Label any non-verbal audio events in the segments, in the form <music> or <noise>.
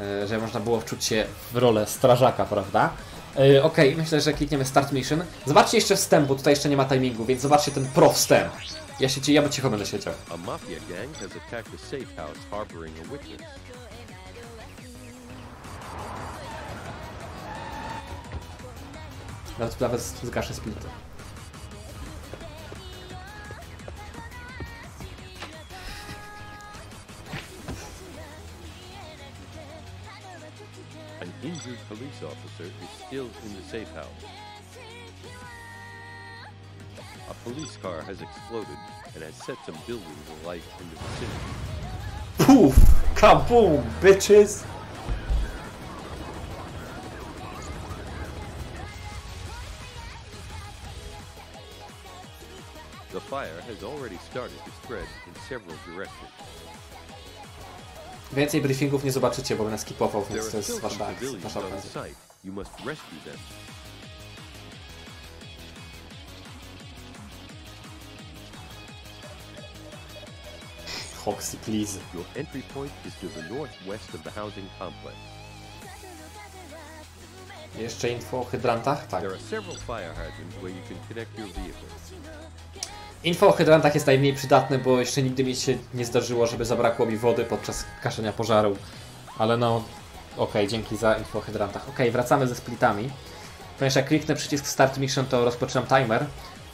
e, żeby można było wczuć się w rolę strażaka, prawda? E, Okej, myślę, że klikniemy Start Mission. Zobaczcie jeszcze wstęp, bo tutaj jeszcze nie ma timingu, więc zobaczcie ten pro wstęp. Ja się ja cicho będę siedział. A mafia gang has attacked a safe house harboring a witness. Nawet, nawet zgaszę splity. Police officer is still in the safe house. A police car has exploded and has set some buildings alight in the vicinity. Poof! Kaboom, bitches! The fire has already started to spread in several directions. Więcej briefingów nie zobaczycie, bo będę skipował, więc to jest wasza wasza okazja. Hoxie, please. Your entry point is to the northwest of the housing complex. Jeszcze info o hydrantach? Tak. There are several fire hydrants where you can connect your vehicle. Info o hydrantach jest najmniej przydatne, bo jeszcze nigdy mi się nie zdarzyło, żeby zabrakło mi wody podczas gaszenia pożaru. Ale no, okej, dzięki za info o hydrantach. Okej, wracamy ze splitami. Ponieważ jak kliknę przycisk Start Mission, to rozpoczynam timer.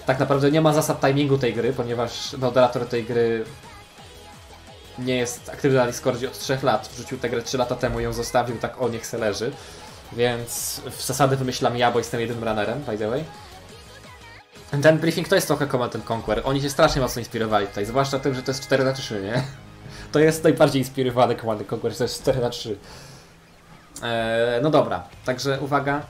Tak naprawdę nie ma zasad timingu tej gry, ponieważ moderator tej gry nie jest aktywny na Discordzie od 3 lat. Wrzucił tę grę 3 lata temu i ją zostawił, tak o niech se leży. Więc w zasady wymyślam ja, bo jestem jedynym runnerem, by the way. Ten briefing to jest trochę Command and Conquer. Oni się strasznie mocno inspirowali tutaj, zwłaszcza tym, że to jest 4 na 3 nie? <laughs> To jest najbardziej inspirowany Command and Conquer, że to jest 4 na 3 Eee, no dobra, także uwaga.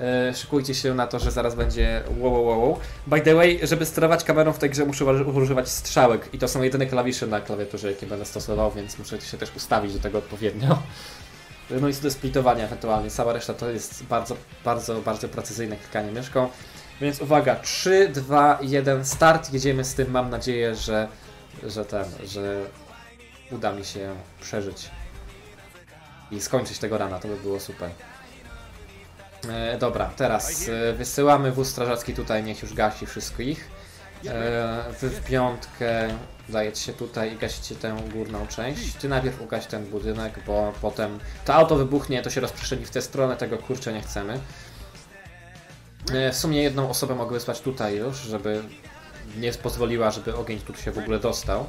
Eee, szykujcie się na to, że zaraz będzie wow, wow, wow. By the way, żeby sterować kamerą w tej grze muszę uży- używać strzałek i to są jedyne klawisze na klawiaturze, jakie będę stosował, więc muszę się też ustawić do tego odpowiednio. <laughs> No i do splitowania ewentualnie, cała reszta to jest bardzo, bardzo, bardzo precyzyjne klikanie myszką. Więc uwaga, 3, 2, 1, start, jedziemy z tym, mam nadzieję, że, że ten, że uda mi się przeżyć i skończyć tego rana, to by było super. E, dobra, teraz e, wysyłamy wóz strażacki tutaj, niech już gasi wszystkich. E, wy w piątkę dajecie się tutaj i gasicie tę górną część. Ty najpierw ugaś ten budynek, bo potem to auto wybuchnie, to się rozprzestrzeni w tę stronę, tego kurczę nie chcemy. E, W sumie jedną osobę mogę wysłać tutaj już, żeby nie pozwoliła, żeby ogień tu się w ogóle dostał.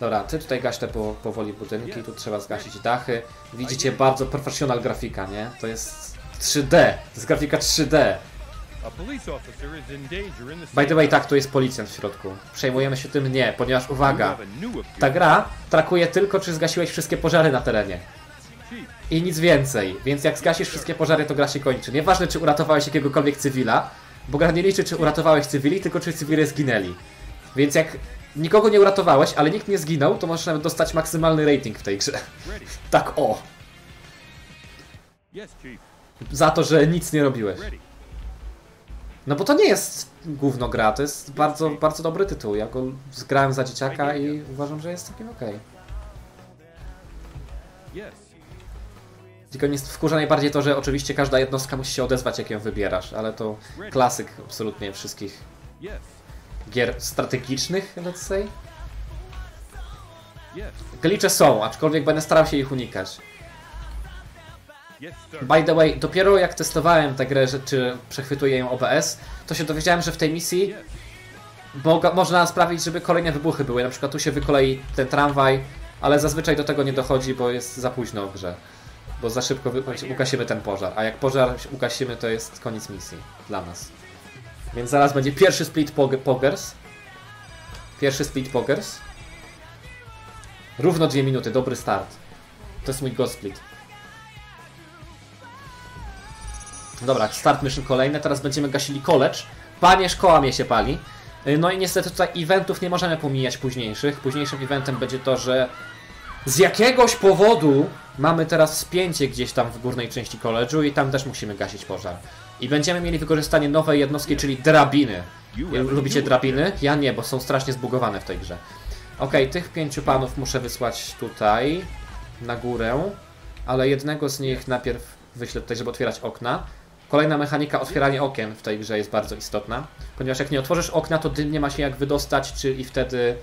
Dobra, ty tutaj gaś te po, powoli budynki, tu trzeba zgasić dachy. Widzicie bardzo professional grafika, nie? To jest 3D, to jest grafika 3D. A police officer is in danger in the By the way, tak, tu jest policjant w środku. Przejmujemy się tym nie, ponieważ uwaga, ta gra trakuje tylko, czy zgasiłeś wszystkie pożary na terenie. I nic więcej, więc jak zgasisz wszystkie pożary, to gra się kończy. Nieważne, czy uratowałeś jakiegokolwiek cywila, bo gra nie liczy, czy uratowałeś cywili, tylko czy cywile zginęli. Więc jak nikogo nie uratowałeś, ale nikt nie zginął, to możesz nawet dostać maksymalny rating w tej grze. <laughs> Tak o, za to, że nic nie robiłeś. No bo to nie jest gówno gra, to jest bardzo, bardzo dobry tytuł. Ja go zgrałem za dzieciaka i uważam, że jest całkiem okej. Yes. Tylko nie wkurza najbardziej to, że oczywiście każda jednostka musi się odezwać, jak ją wybierasz, ale to klasyk absolutnie wszystkich gier strategicznych, let's say. Yes. Glitche są, aczkolwiek będę starał się ich unikać. By the way, dopiero jak testowałem tę grę, czy przechwytuje ją OBS, to się dowiedziałem, że w tej misji można sprawić, żeby kolejne wybuchy były. Na przykład tu się wykolei ten tramwaj, ale zazwyczaj do tego nie dochodzi, bo jest za późno w grze. Bo za szybko wy, ugasimy ten pożar. A jak pożar ugasimy, to jest koniec misji dla nas. Więc zaraz będzie pierwszy split pog poggers. Pierwszy split poggers. Równo dwie minuty, dobry start. To jest mój god split. Dobra, start mission kolejne, teraz będziemy gasili college. Panie, szkoła mnie się pali. No i niestety tutaj eventów nie możemy pomijać późniejszych. Późniejszym eventem będzie to, że z jakiegoś powodu mamy teraz spięcie gdzieś tam w górnej części college'u i tam też musimy gasić pożar. I będziemy mieli wykorzystanie nowej jednostki, czyli drabiny. Lubicie drabiny? Ja nie, bo są strasznie zbugowane w tej grze. Okej, tych pięciu panów muszę wysłać tutaj, na górę. ale jednego z nich najpierw wyślę tutaj, żeby otwierać okna. Kolejna mechanika, otwieranie okien w tej grze jest bardzo istotna, ponieważ jak nie otworzysz okna, to dym nie ma się jak wydostać, czyli wtedy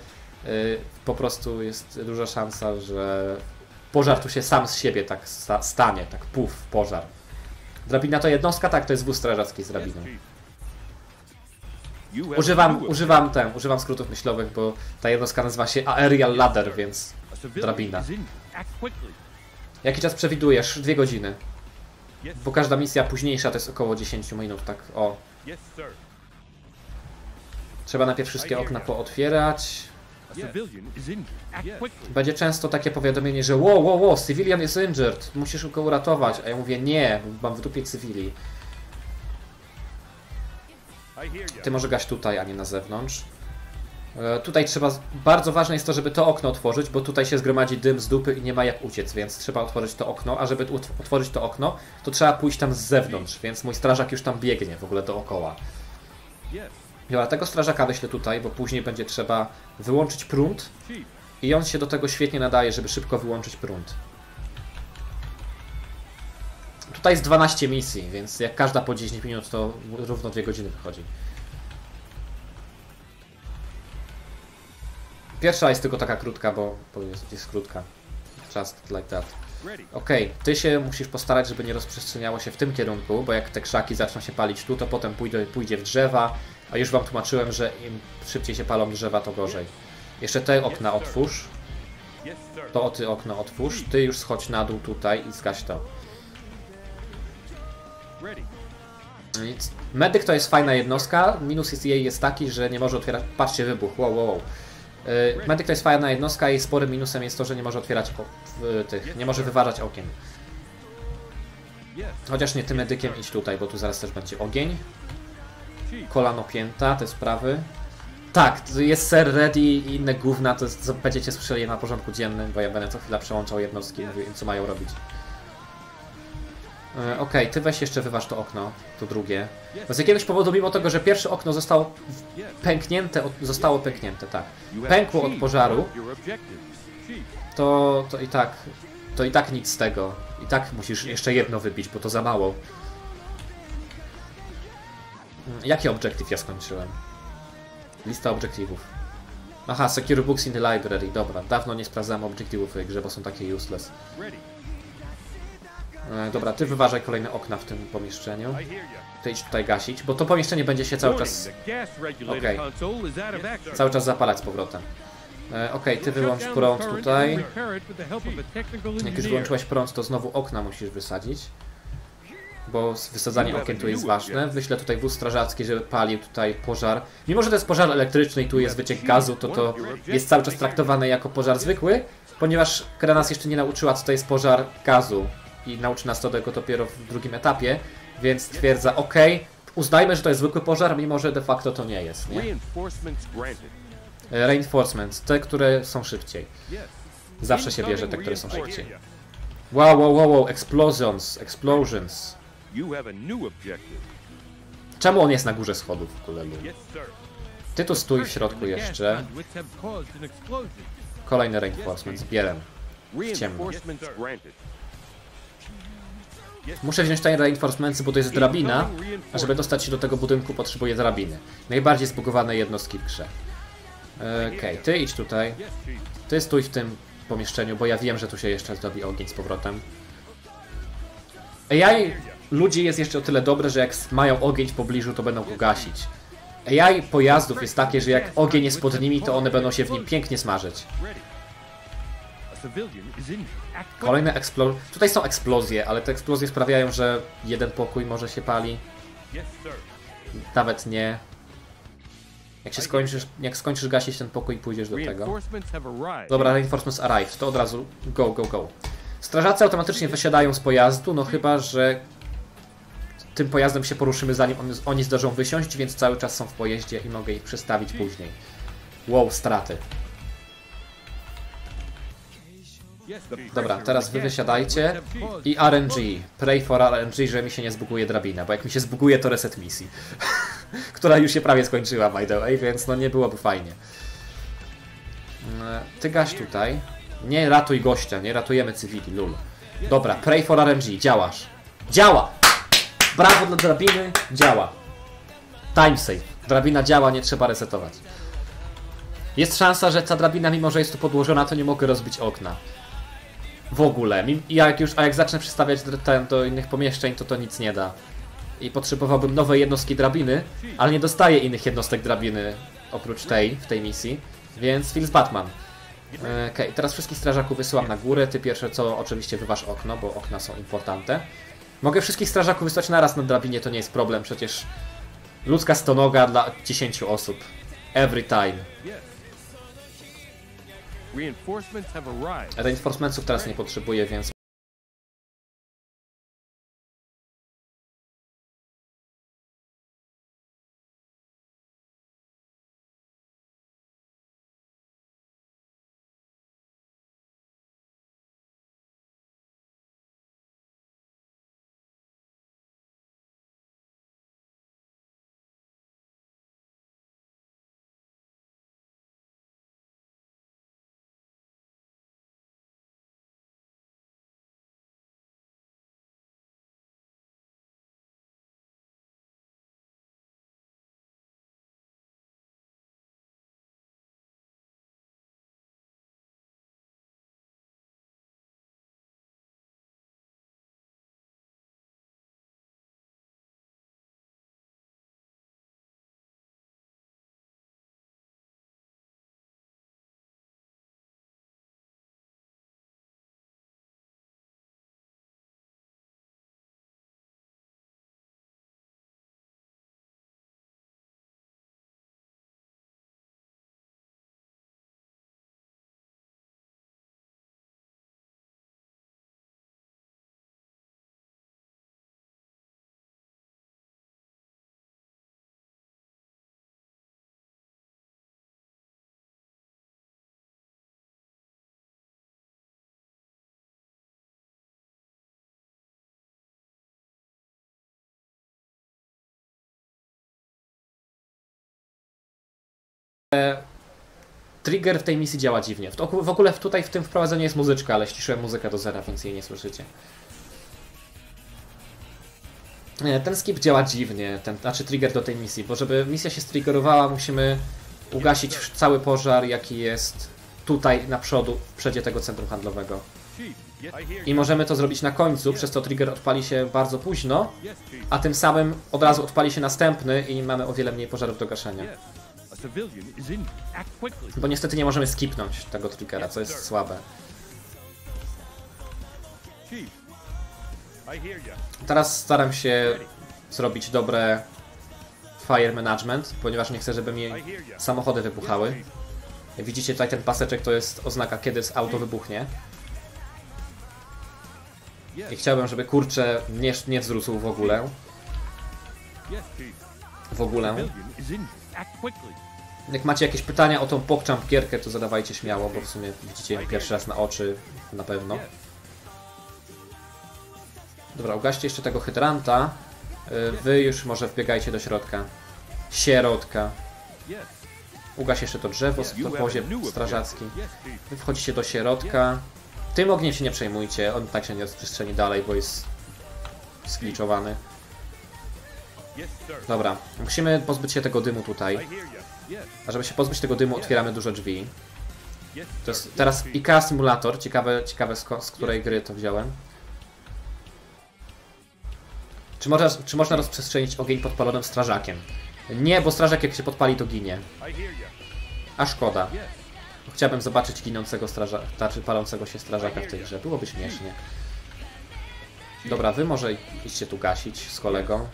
po prostu jest duża szansa, że pożar tu się sam z siebie tak sta stanie, tak puf, pożar. Drabina to jednostka? Tak, to jest wóz strażacki z drabiną. Używam, używam ten, używam skrótów myślowych, bo ta jednostka nazywa się Aerial Ladder, więc drabina. jaki czas przewidujesz? Dwie godziny. Bo każda misja późniejsza to jest około 10 minut, tak o. Trzeba najpierw wszystkie okna pootwierać. Będzie często takie powiadomienie, że wow, wow, wow, civilian is injured, musisz go uratować. A ja mówię, nie, mam w dupie cywili. Ty może gaś tutaj, a nie na zewnątrz. E, Tutaj trzeba, bardzo ważne jest to, żeby to okno otworzyć, bo tutaj się zgromadzi dym z dupy i nie ma jak uciec, więc trzeba otworzyć to okno, a żeby otworzyć to okno, to trzeba pójść tam z zewnątrz, więc mój strażak już tam biegnie w ogóle dookoła. Dobra, tego strażaka wyślę tutaj, bo później będzie trzeba wyłączyć prąd i on się do tego świetnie nadaje, żeby szybko wyłączyć prąd. Tutaj jest 12 misji, więc jak każda po 10 minut, to równo 2 godziny wychodzi. Pierwsza jest tylko taka krótka, bo, bo jest, jest krótka. Just like that. Okej, ty się musisz postarać, żeby nie rozprzestrzeniało się w tym kierunku, bo jak te krzaki zaczną się palić tu, to potem pójdzie, pójdzie w drzewa, a już wam tłumaczyłem, że im szybciej się palą drzewa, to gorzej. Jeszcze te okna otwórz, to ty okno otwórz, ty już schodź na dół tutaj i zgaś to. Nic. Medyk to jest fajna jednostka, minus jest jej jest taki, że nie może otwierać... Patrzcie, wybuch, wow, wow, wow. Yy, Medyk to jest fajna jednostka i sporym minusem jest to, że nie może otwierać tych, nie może wyważać okien. Chociaż nie, ty medykiem idź tutaj, bo tu zaraz też będzie ogień. Kolano pięta, te sprawy. Tak, jest Ser Ready i inne gówna, to jest, będziecie słyszeli na porządku dziennym, bo ja będę co chwila przełączał jednostki i mówił im, co mają robić. E, Okej, ty weź jeszcze wyważ to okno, to drugie. Bo z jakiegoś powodu, mimo tego, że pierwsze okno zostało pęknięte, od- zostało pęknięte, tak. Pękło od pożaru, to, to i tak, to i tak nic z tego. I tak musisz jeszcze jedno wybić, bo to za mało. Mm, Jaki obiektyw ja skończyłem? Lista obiektywów. Aha, Secure Books in the Library, dobra. Dawno nie sprawdzałem obiektywów w tej grze, bo są takie useless. E, dobra, ty wyważaj kolejne okna w tym pomieszczeniu. Ty idź tutaj gasić, bo to pomieszczenie będzie się cały czas, regulator Okay. cały czas zapalać z powrotem. E, Okej, ty wyłącz prąd tutaj. Jak już wyłączyłeś prąd, to znowu okna musisz wysadzić. Bo wysadzanie okien tu jest ważne. Wyślę tutaj wóz strażacki, żeby palił tutaj pożar. Mimo, że to jest pożar elektryczny i tu jest wyciek gazu, to to jest cały czas traktowane jako pożar zwykły, ponieważ gra nas jeszcze nie nauczyła, co to jest pożar gazu i nauczy nas to tego dopiero w drugim etapie, więc stwierdza, ok, uznajmy, że to jest zwykły pożar, mimo że de facto to nie jest. Nie? Reinforcements. E, te, które są szybciej. Zawsze się bierze te, które są szybciej. Wow, wow, wow, wow, explosions, explosions. You have a new objective. Czemu on jest na górze schodów w ogóle? Ty tu stój w środku jeszcze. Kolejny reinforcement, zbieram. Sir. granted. Muszę wziąć tutaj reinforcementsy, bo to jest drabina, a żeby dostać się do tego budynku potrzebuję drabiny. Najbardziej zbugowane jednostki w grze. Okej, ty idź tutaj. Ty stój w tym pomieszczeniu, bo ja wiem, że tu się jeszcze zrobi ogień z powrotem. AI ludzi jest jeszcze o tyle dobre, że jak mają ogień w pobliżu, to będą go gasić. AI pojazdów jest takie, że jak ogień jest pod nimi, to one będą się w nim pięknie smażyć. Kolejne eksplozje. Tutaj są eksplozje, ale te eksplozje sprawiają, że jeden pokój może się pali. Nawet nie. Jak się skończysz, jak skończysz gasić ten pokój pójdziesz do tego. Dobra, reinforcements arrived, to od razu go, go, go. Strażacy automatycznie wysiadają z pojazdu, no chyba, że tym pojazdem się poruszymy zanim on, oni zdążą wysiąść, więc cały czas są w pojeździe i mogę ich przestawić później. Wow, straty. Dobra, teraz wy wysiadajcie i RNG. Pray for RNG, że mi się nie zbuguje drabina, bo jak mi się zbuguje, to reset misji. <laughs> Która już się prawie skończyła, by the way, więc no nie byłoby fajnie. Mm, Ty gaś tutaj. Nie ratuj gościa, nie ratujemy cywili, lul. Dobra, pray for RNG, działasz. Działa! Brawo dla drabiny, działa. Time save. Drabina działa, nie trzeba resetować. Jest szansa, że ta drabina, mimo że jest tu podłożona, to nie mogę rozbić okna. W ogóle. Jak już, a jak zacznę przystawiać ten do innych pomieszczeń, to to nic nie da. I potrzebowałbym nowej jednostki drabiny, ale nie dostaję innych jednostek drabiny oprócz tej, w tej misji. Więc Phil's Batman. E, Okej, teraz wszystkich strażaków wysyłam na górę. Ty pierwsze co, oczywiście wyważ okno, bo okna są importante. Mogę wszystkich strażaków wysłać naraz na drabinie, to nie jest problem, przecież ludzka stonoga dla 10 osób. Every time. Reinforcementsów teraz nie potrzebuję, więc trigger w tej misji działa dziwnie. W, ogóle tutaj w tym wprowadzeniu jest muzyczka, ale ściszyłem muzykę do zera, więc jej nie słyszycie. Ten skip działa dziwnie, ten, znaczy trigger do tej misji, bo żeby misja się striggerowała, musimy ugasić cały pożar, jaki jest tutaj na przodu, w przedzie tego centrum handlowego. I możemy to zrobić na końcu, przez to trigger odpali się bardzo późno, a tym samym od razu odpali się następny i mamy o wiele mniej pożarów do gaszenia. Bo niestety nie możemy skipnąć tego triggera, co jest słabe. Teraz staram się zrobić dobre fire management, ponieważ nie chcę, żeby mi samochody wybuchały. Widzicie tutaj ten paseczek to jest oznaka, kiedy auto wybuchnie. I chciałbym, żeby kurczę nie, nie wzrósł w ogóle. W ogóle. Jak macie jakieś pytania o tą pokczam gierkę, to zadawajcie śmiało, bo w sumie widzicie ją pierwszy raz na oczy, na pewno. Dobra, ugaście jeszcze tego hydrant,a Y, Wy już może wbiegajcie do środka. Yes. Ugaś jeszcze to drzewo, to new strażacki. Wy wchodzicie do środka. Tym ogniem się nie przejmujcie, on tak się nie rozprzestrzeni dalej, bo jest skliczowany. Dobra, musimy pozbyć się tego dymu tutaj. A żeby się pozbyć tego dymu, otwieramy dużo drzwi. To jest teraz IKEA Simulator, ciekawe, ciekawe z, z której gry to wziąłem. Czy można, czy można rozprzestrzenić ogień podpalonym strażakiem? Nie, bo strażak jak się podpali to ginie. A szkoda. Chciałbym zobaczyć ginącego strażaka, znaczy palącego się strażaka w tej grze. Byłoby śmiesznie. Dobra, wy może idźcie tu gasić z kolegą.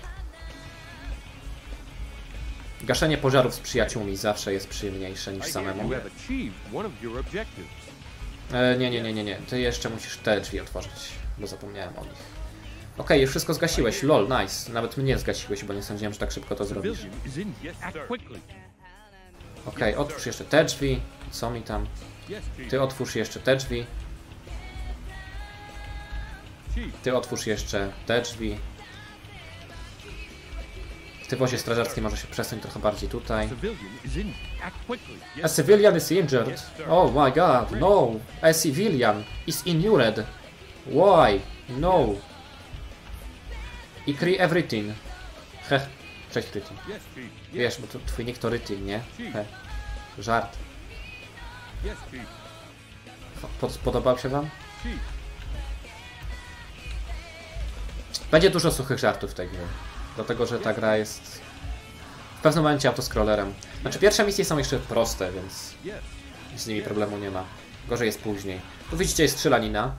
Gaszenie pożarów z przyjaciółmi zawsze jest przyjemniejsze niż samemu. E, nie, nie, nie, nie, nie. Ty jeszcze musisz te drzwi otworzyć, bo zapomniałem o nich. Okej, już wszystko zgasiłeś. Lol, nice. Nawet mnie zgasiłeś, bo nie sądziłem, że tak szybko to zrobisz. Okej, otwórz jeszcze te drzwi. Co mi tam? Ty otwórz jeszcze te drzwi. Ty otwórz jeszcze te drzwi. W ty wozie strażackiej może się przesuń trochę bardziej tutaj. A civilian is injured. Oh my god, no. A civilian is injured. Why? No. Ikri everything. Heh. Cześć Rytin. Wiesz, bo to twój nick to Rytin, nie? Heh. Żart. Pod, podobał się wam? Będzie dużo suchych żartów w tej grze. Dlatego, że ta gra jest w pewnym momencie autoscrollerem. Znaczy pierwsze misje są jeszcze proste, więc z nimi problemu nie ma. Gorzej jest później. Tu widzicie jest strzelanina.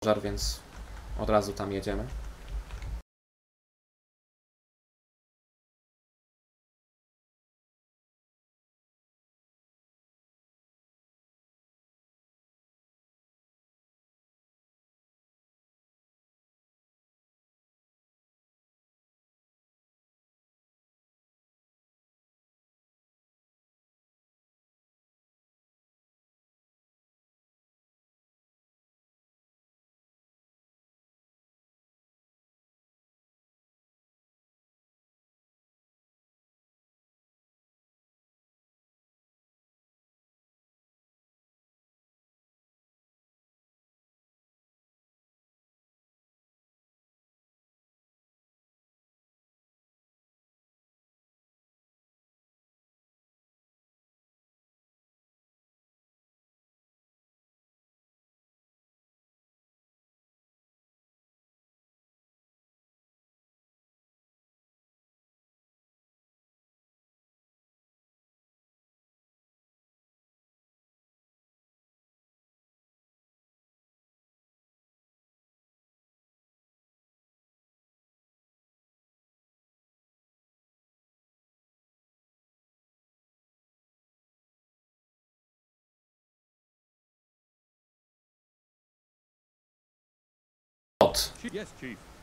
Pożar, więc od razu tam jedziemy.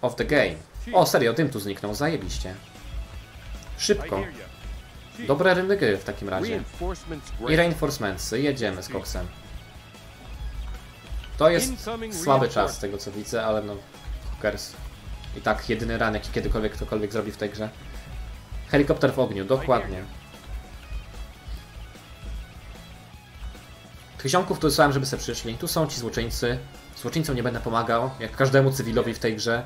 Of the game. O, serio, dym tu zniknął, zajebiście. Szybko. Dobre rymy gry w takim razie. Reinforcements I ready. reinforcementsy, jedziemy z koksem. To jest słaby czas z tego co widzę, ale no... Hookers. I tak jedyny ran, jaki kiedykolwiek ktokolwiek zrobi w tej grze. Helikopter w ogniu, dokładnie. Tych ziomków tu wysłałem, żeby se przyszli. Tu są ci złoczyńcy. Złoczyńcom nie będę pomagał, jak każdemu cywilowi w tej grze.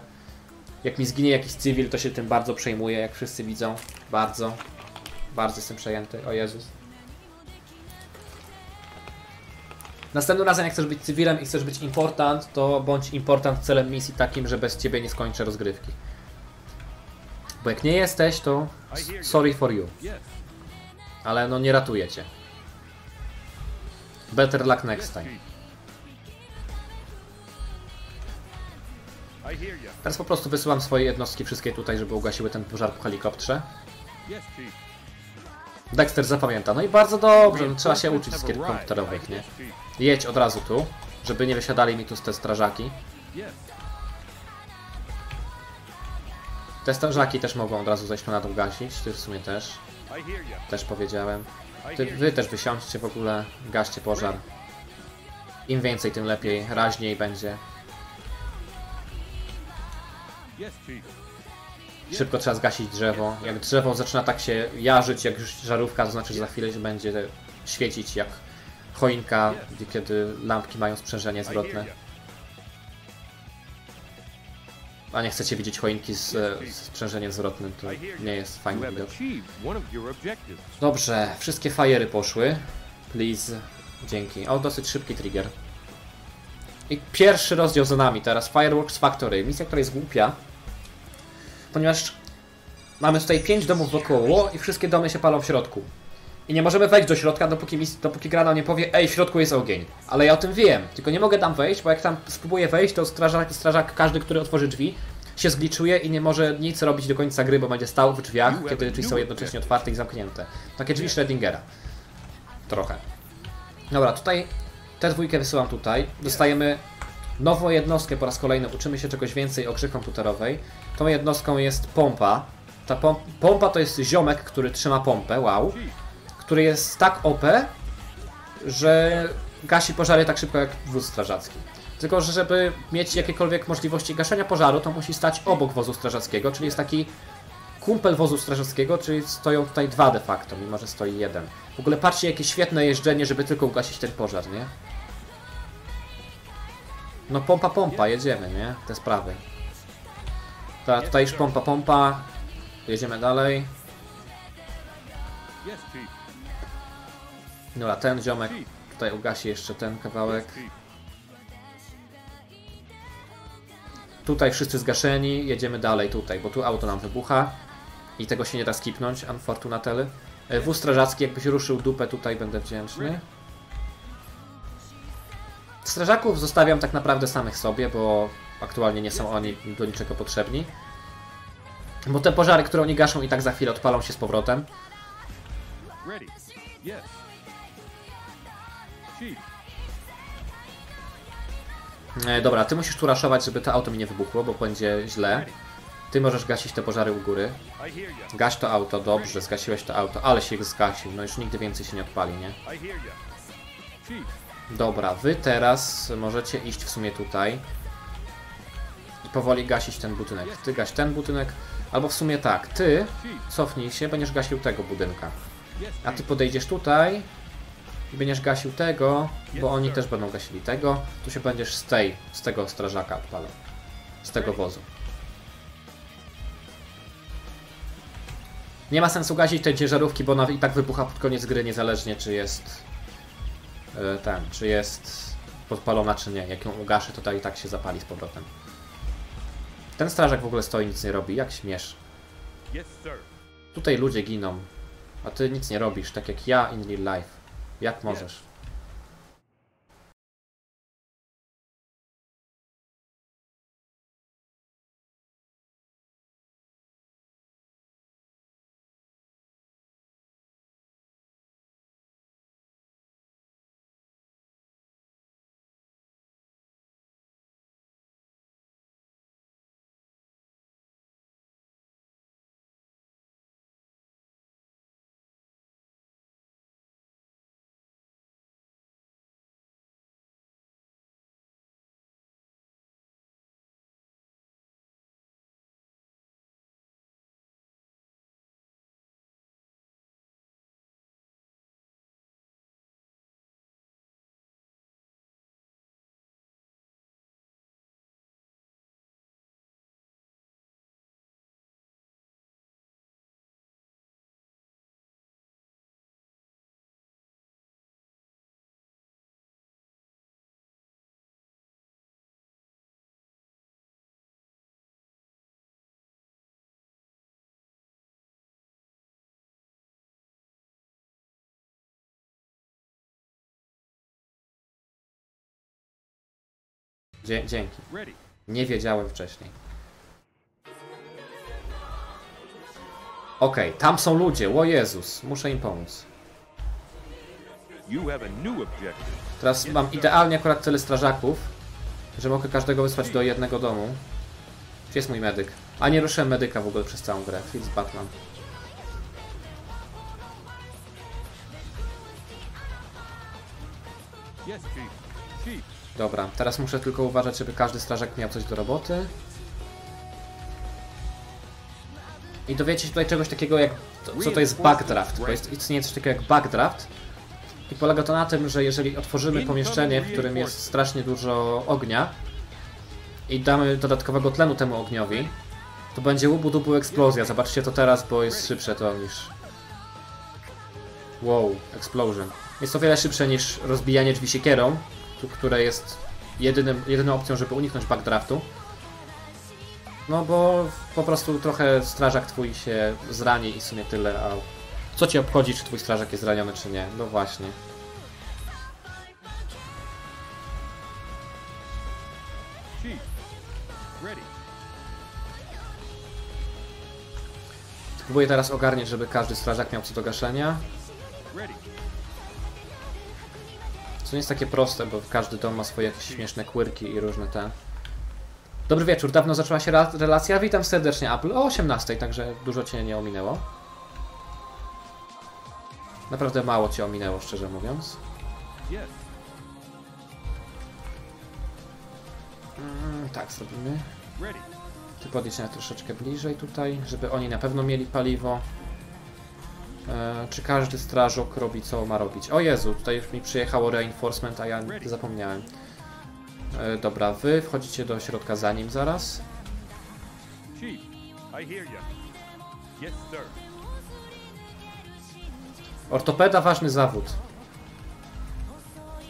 Jak mi zginie jakiś cywil, to się tym bardzo przejmuję, jak wszyscy widzą. Bardzo. Bardzo jestem przejęty, o Jezus. Następnym razem, jak chcesz być cywilem i chcesz być important, to bądź important celem misji takim, że bez ciebie nie skończę rozgrywki. Bo jak nie jesteś, to sorry for you. Ale no nie ratujecie. Better luck next time. Teraz po prostu wysyłam swoje jednostki wszystkie tutaj, żeby ugasiły ten pożar po helikopterze. Dexter zapamięta. No i bardzo dobrze, no, trzeba się uczyć z gier komputerowych, nie? Jedź od razu tu, żeby nie wysiadali mi tu te strażaki. Te strażaki też mogą od razu zejść na dół gasić, ty w sumie też, też powiedziałem. Ty, wy też wysiądźcie w ogóle, gaście pożar. Im więcej, tym lepiej, raźniej będzie. Szybko trzeba zgasić drzewo. Jak drzewo zaczyna tak się jarzyć, jak już żarówka, to znaczy, że za chwilę będzie świecić jak choinka, kiedy lampki mają sprzężenie zwrotne. A nie chcecie widzieć choinki z, z sprzężeniem zwrotnym, to nie jest fajny widok. Dobrze, wszystkie fajery poszły. Please. Dzięki. O, dosyć szybki trigger. I pierwszy rozdział za nami teraz. Fireworks Factory. Misja, która jest głupia. Ponieważ mamy tutaj 5 domów wokoło i wszystkie domy się palą w środku. I nie możemy wejść do środka, dopóki, mis- dopóki gra nam nie powie Ej, w środku jest ogień. Ale ja o tym wiem. Tylko nie mogę tam wejść, bo jak tam spróbuję wejść, to strażak, strażak każdy, który otworzy drzwi, się zgliczuje i nie może nic robić do końca gry, bo będzie stał w drzwiach, kiedy drzwi są jednocześnie otwarte i zamknięte. Takie drzwi Schrödingera. Trochę. Dobra, tutaj tę dwójkę wysyłam tutaj. Dostajemy nową jednostkę po raz kolejny. Uczymy się czegoś więcej o grze komputerowej. Tą jednostką jest pompa. Ta pom pompa to jest ziomek, który trzyma pompę, wow. Który jest tak OP, że gasi pożary tak szybko jak wóz strażacki. Tylko, że żeby mieć jakiekolwiek możliwości gaszenia pożaru, to musi stać obok wozu strażackiego, czyli jest taki kumpel wozu strażackiego, czyli stoją tutaj dwa de facto, mimo że stoi jeden. W ogóle patrzcie, jakie świetne jeżdżenie, żeby tylko ugasić ten pożar, nie? No pompa, pompa, jedziemy, nie? Te sprawy. Ta, tutaj już pompa, pompa. Jedziemy dalej. Dobra, ten ziomek tutaj ugasi jeszcze ten kawałek. Tutaj wszyscy zgaszeni, jedziemy dalej tutaj, bo tu auto nam wybucha i tego się nie da skipnąć, unfortunately. E, Wóz strażacki, jakbyś ruszył dupę tutaj, będę wdzięczny. Strażaków zostawiam tak naprawdę samych sobie, bo aktualnie nie są oni do niczego potrzebni. Bo te pożary, które oni gaszą i tak za chwilę odpalą się z powrotem. E, dobra, ty musisz tu raszować, żeby to auto mi nie wybuchło, bo będzie źle. Ty możesz gasić te pożary u góry. Gaś to auto, dobrze, zgasiłeś to auto, ale się zgasił, no już nigdy więcej się nie odpali, nie? Dobra, wy teraz możecie iść w sumie tutaj i powoli gasić ten budynek. Ty gaś ten budynek, albo w sumie tak, ty cofnij się, będziesz gasił tego budynka. A ty podejdziesz tutaj i będziesz gasił tego, bo oni też będą gasili tego. Tu się będziesz z tej, z tego strażaka odpalał. Z tego wozu. Nie ma sensu gasić tej ciężarówki, bo ona i tak wybucha pod koniec gry, niezależnie czy jest e, ten, czy jest podpalona, czy nie. Jak ją ugaszy, to ta i tak się zapali z powrotem. Ten strażak w ogóle stoi, nic nie robi, jak śmiesz. Tutaj ludzie giną, a ty nic nie robisz, tak jak ja in real life. Jak możesz? Dzie dzięki. Nie wiedziałem wcześniej. Okej, tam są ludzie, o Jezus, muszę im pomóc. Teraz mam idealnie akurat tyle strażaków, że mogę każdego wysłać do jednego domu. Gdzie jest mój medyk? A nie ruszyłem medyka w ogóle przez całą grę. Fitz Batman. Yes, Chief. Dobra, teraz muszę tylko uważać, żeby każdy strażak miał coś do roboty. I dowiecie się tutaj czegoś takiego jak... Co to jest backdraft? Bo jest, istnieje coś takiego jak backdraft. I polega to na tym, że jeżeli otworzymy pomieszczenie, w którym jest strasznie dużo ognia i damy dodatkowego tlenu temu ogniowi, to będzie łubu dubu eksplozja. Zobaczcie to teraz, bo jest szybsze to niż... Wow, explosion. Jest o wiele szybsze niż rozbijanie drzwi siekierą, które jest jedynym, jedyną opcją, żeby uniknąć backdraftu. No bo po prostu trochę strażak twój się zrani i w sumie tyle, a co ci obchodzi, czy twój strażak jest zraniony, czy nie? No właśnie. Spróbuję teraz ogarniać, żeby każdy strażak miał co do gaszenia. Co nie jest takie proste, bo każdy dom ma swoje jakieś śmieszne quirki i różne te. Dobry wieczór, dawno zaczęła się relacja. Witam serdecznie Apple o 18, także dużo cię nie ominęło. Naprawdę mało cię ominęło, szczerze mówiąc. Mm, tak, zrobimy. Ty podjedź na troszeczkę bliżej tutaj, żeby oni na pewno mieli paliwo. E, czy każdy strażok robi co ma robić? O Jezu, tutaj już mi przyjechało reinforcement, a ja zapomniałem. E, dobra, wy wchodzicie do środka za nim zaraz. Chief. I hear you. Yes, sir. Ortopeda ważny zawód.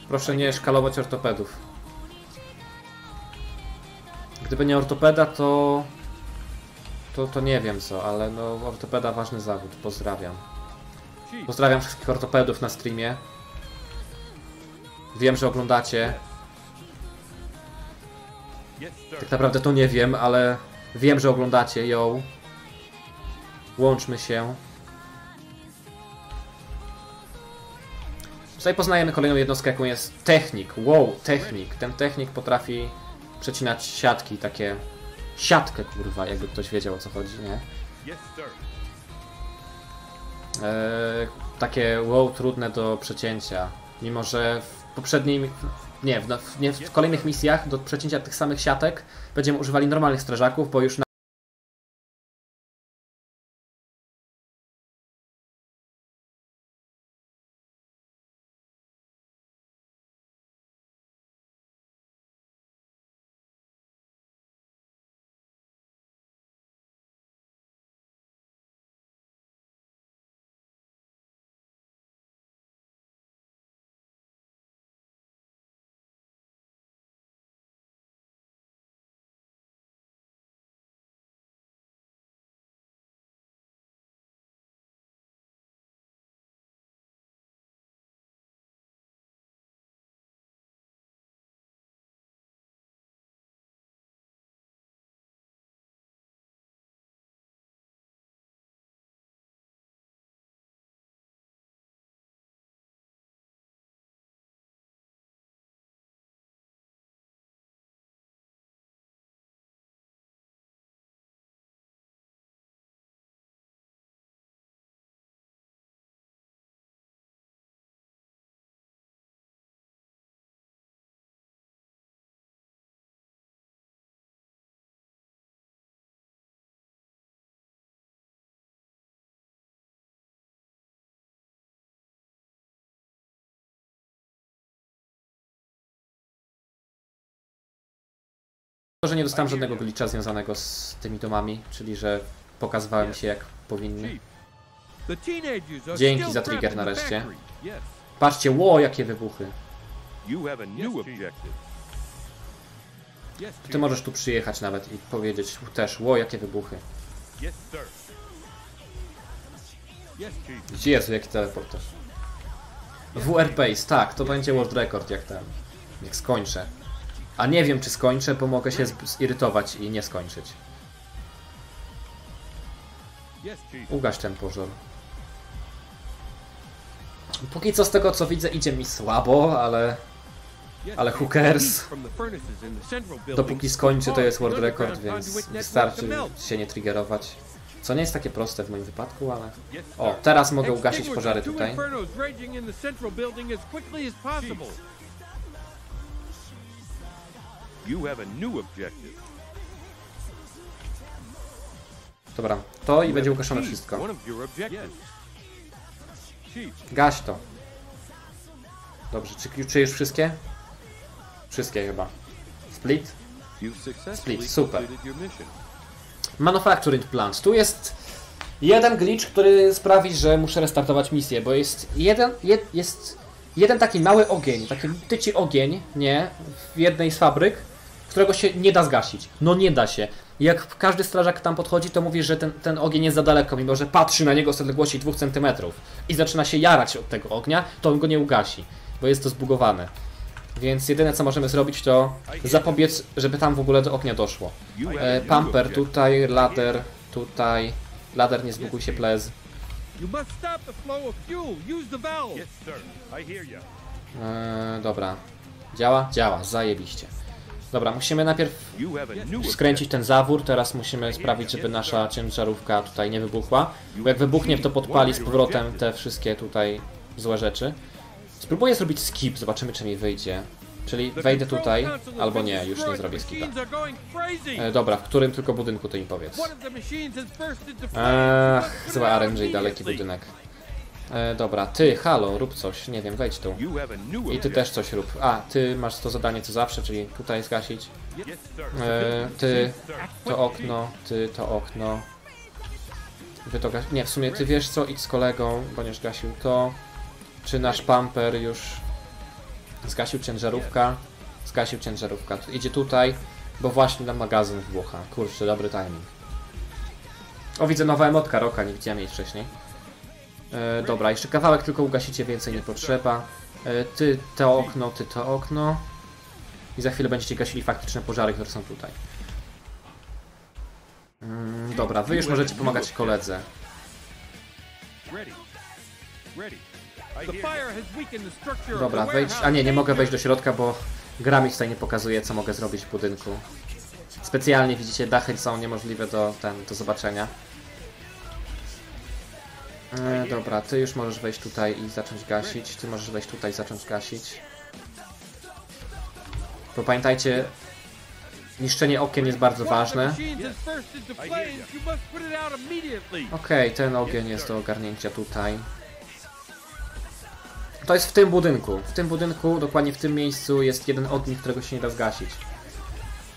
Proszę nie szkalować ortopedów. Gdyby nie ortopeda, to... To, to nie wiem co, ale no ortopeda ważny zawód. Pozdrawiam. Pozdrawiam wszystkich ortopedów na streamie. Wiem, że oglądacie. Tak naprawdę to nie wiem, ale wiem, że oglądacie. Yo. Łączmy się. Tutaj poznajemy kolejną jednostkę, jaką jest technik. Wow, technik. Ten technik potrafi przecinać siatki, takie... Siatkę, kurwa, jakby ktoś wiedział o co chodzi, nie? Eee, takie wow trudne do przecięcia. Mimo, że w poprzedniej. Nie, w, nie, w kolejnych misjach do przecięcia tych samych siatek będziemy używali normalnych strażaków, bo już na. To, że nie dostałem żadnego glitcha związanego z tymi domami, czyli że pokazywałem się jak powinny. Dzięki za trigger nareszcie. Patrzcie, ło, jakie wybuchy. Ty możesz tu przyjechać nawet i powiedzieć też, ło, jakie wybuchy. Jezu, jaki teleporter. WR Base, tak, to będzie world record jak tam, jak skończę. A nie wiem, czy skończę, bo mogę się zirytować i nie skończyć. Ugaś ten pożar. Póki co z tego co widzę idzie mi słabo, ale Ale building dopóki skończy to jest world record, więc wystarczy się nie triggerować. Co nie jest takie proste w moim wypadku, ale... O, teraz mogę ugasić pożary tutaj. You have a new objective. Dobra, to i będzie ugaszone wszystko. One of your objectives. Chief, Gaś to. Dobrze, czy, czy już wszystkie? Wszystkie chyba. Split? Split, super. Manufacturing plant. Tu jest jeden glitch, który sprawi, że muszę restartować misję, bo jest jeden, jed, jest jeden taki mały ogień, taki tyci ogień, nie, w jednej z fabryk, którego się nie da zgasić. No nie da się. Jak każdy strażak tam podchodzi, to mówi, że ten, ten ogień jest za daleko, mimo że patrzy na niego z odległości 2 cm i zaczyna się jarać od tego ognia, to on go nie ugasi, bo jest to zbugowane. Więc jedyne co możemy zrobić to zapobiec, żeby tam w ogóle do ognia doszło. E, tutaj, ladder tutaj. Ladder nie zbuguj się plez. E, dobra. Działa? Działa, zajebiście. Dobra, musimy najpierw skręcić ten zawór, teraz musimy sprawić, żeby nasza ciężarówka tutaj nie wybuchła. Bo jak wybuchnie, to podpali z powrotem te wszystkie tutaj złe rzeczy. Spróbuję zrobić skip, zobaczymy czy mi wyjdzie. Czyli wejdę tutaj, albo nie, już nie zrobię skipa. E, dobra, w którym tylko budynku to mi powiedz. It out RNG, daleki budynek. E, dobra, ty, halo, rób coś, nie wiem, wejdź tu. I ty też coś rób. A, ty masz to zadanie co zawsze, czyli tutaj zgasić. E, ty, to okno, ty, to okno. Wy to gasi... Nie, w sumie ty wiesz co, idź z kolegą, będziesz gasił to. Czy nasz pumper już zgasił ciężarówka? Zgasił ciężarówka. Idzie tutaj, bo właśnie na magazyn wybucha. Kurczę, dobry timing. O, widzę nowa emotka Roka, nie widziałem jej wcześniej. E, dobra, jeszcze kawałek tylko ugasicie, więcej nie potrzeba. E, ty to okno, ty to okno. I za chwilę będziecie gasili faktyczne pożary, które są tutaj. Mm, dobra, wy już możecie pomagać koledze. Dobra, wejdź. A nie, nie mogę wejść do środka, bo gra mi tutaj nie pokazuje, co mogę zrobić w budynku. Specjalnie widzicie, dachy są niemożliwe do, ten, do zobaczenia. E, dobra, ty już możesz wejść tutaj i zacząć gasić. Ty możesz wejść tutaj i zacząć gasić. Bo pamiętajcie, niszczenie okien jest bardzo ważne. Okej, ten ogień jest do ogarnięcia tutaj. To jest w tym budynku. W tym budynku, dokładnie w tym miejscu jest jeden ogień, którego się nie da zgasić.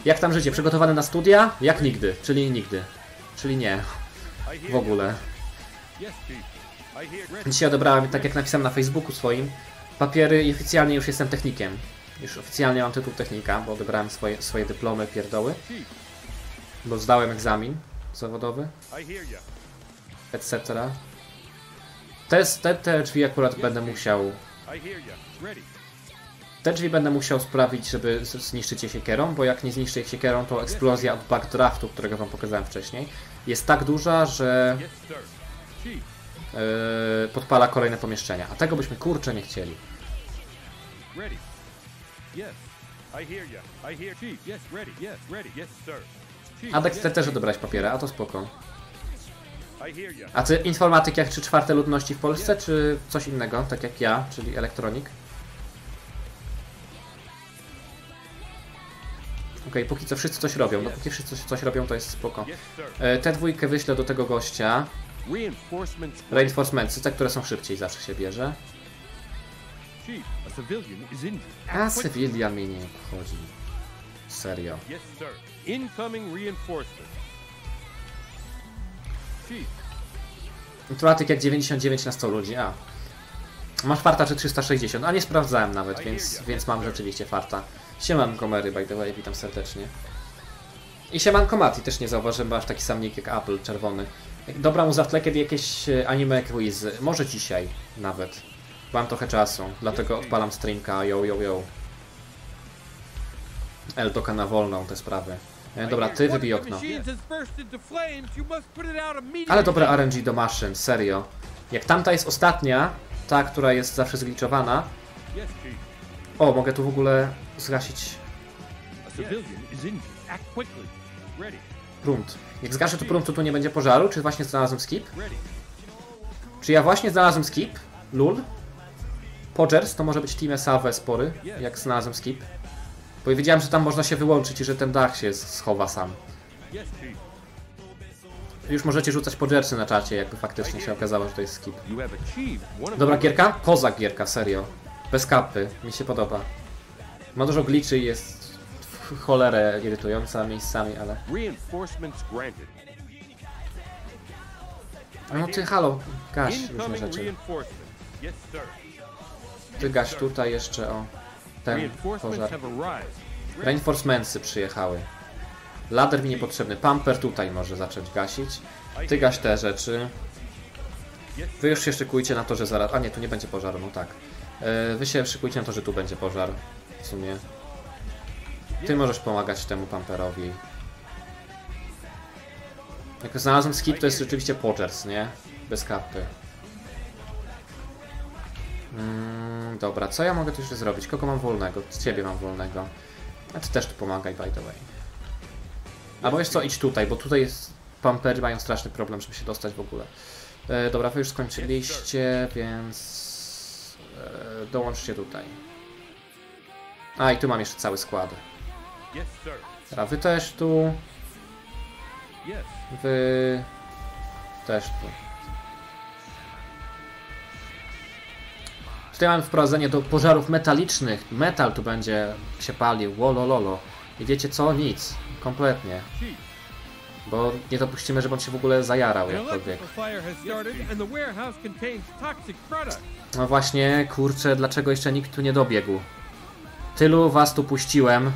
Jak tam życie? Przygotowany na studia? Jak nigdy, czyli nigdy. Czyli nie, w ogóle. Dzisiaj odebrałem, tak jak napisałem na Facebooku swoim, papiery i oficjalnie już jestem technikiem. Już oficjalnie mam tytuł technika, bo odebrałem swoje, swoje dyplomy, pierdoły, bo zdałem egzamin zawodowy. Etc. Te, te, te drzwi akurat będę musiał. Te drzwi będę musiał sprawić, żeby zniszczyć je siekierą, bo jak nie zniszczę ich siekierą, to eksplozja od backdraftu, którego wam pokazałem wcześniej, jest tak duża, że podpala kolejne pomieszczenia. A tego byśmy kurczę nie chcieli. Ready. Yes. I hear you. I hear. Chief. Yes. Ready. Yes. Ready. Yes, sir. Chief. Adek, ty też odebrałeś papiery, a to spoko. A ty informatyk jak 3 czwarte ludności w Polsce, czy coś innego, tak jak ja, czyli elektronik? Okej, póki co wszyscy coś robią. Dopóki wszyscy coś robią, to jest spoko. Te dwójkę wyślę do tego gościa. Reinforcements. Te, które są szybciej zawsze się bierze. A cywilian mnie nie obchodzi. Serio. Informatyk jak 99 na 100 ludzi, a. Masz farta czy 360? A nie sprawdzałem nawet, więc, więc mam rzeczywiście farta. Siemanko Mary, by the way, witam serdecznie. I siemanko Mati, też nie zauważyłem, bo aż taki sam nick jak Apple, czerwony. Dobra mu za w tle, kiedy jakieś e, anime quiz. Może dzisiaj nawet. Mam trochę czasu, dlatego odpalam streamka, yo yo yo. Eltoka na wolną te sprawy. E, dobra, ty wybij okno. Ale dobre RNG do maszyn, serio. Jak tamta jest ostatnia, ta, która jest zawsze zgliczowana. O, mogę tu w ogóle zgasić prąd. Jak zgaszę tu prąd, to tu nie będzie pożaru? Czy właśnie znalazłem skip? Czy ja właśnie znalazłem skip? Lul? Podgers to może być Team Save spory, jak znalazłem skip. Bo wiedziałem, że tam można się wyłączyć i że ten dach się schowa sam. Już możecie rzucać Podgersy na czacie, jakby faktycznie się okazało, że to jest skip. Dobra gierka? Kozak gierka, serio. Bez kapy, mi się podoba. Ma dużo glitchy i jest w cholerę irytująca miejscami, ale... No ty halo, gaś różne rzeczy. Ty gaś tutaj jeszcze o ten pożar. Reinforcementsy przyjechały. Lader mi niepotrzebny. Pumper tutaj może zacząć gasić. Ty gaś te rzeczy. Wy już się szykujcie na to, że zaraz... A nie, tu nie będzie pożaru, no tak. E, Wy się szykujcie na to, że tu będzie pożar. W sumie. Ty możesz pomagać temu Pumperowi. Jak znalazłem skip, to jest rzeczywiście Podgers, nie? Bez kapy. Mm, dobra, co ja mogę tu jeszcze zrobić? Kogo mam wolnego? Z ciebie mam wolnego. A ty też tu pomagaj, by the way. Albo wiesz co, idź tutaj, bo tutaj jest... Pampery mają straszny problem, żeby się dostać w ogóle. E, dobra, wy już skończyliście, więc... E, dołączcie tutaj. A, i tu mam jeszcze cały skład. Dobra, wy też tu, wy... też tu. Tutaj mamy wprowadzenie do pożarów metalicznych. Metal tu będzie się palił, wolololo. I wiecie co? Nic. Kompletnie. Bo nie dopuścimy, żeby on się w ogóle zajarał jakkolwiek. No właśnie, kurczę, dlaczego jeszcze nikt tu nie dobiegł? Tylu was tu puściłem,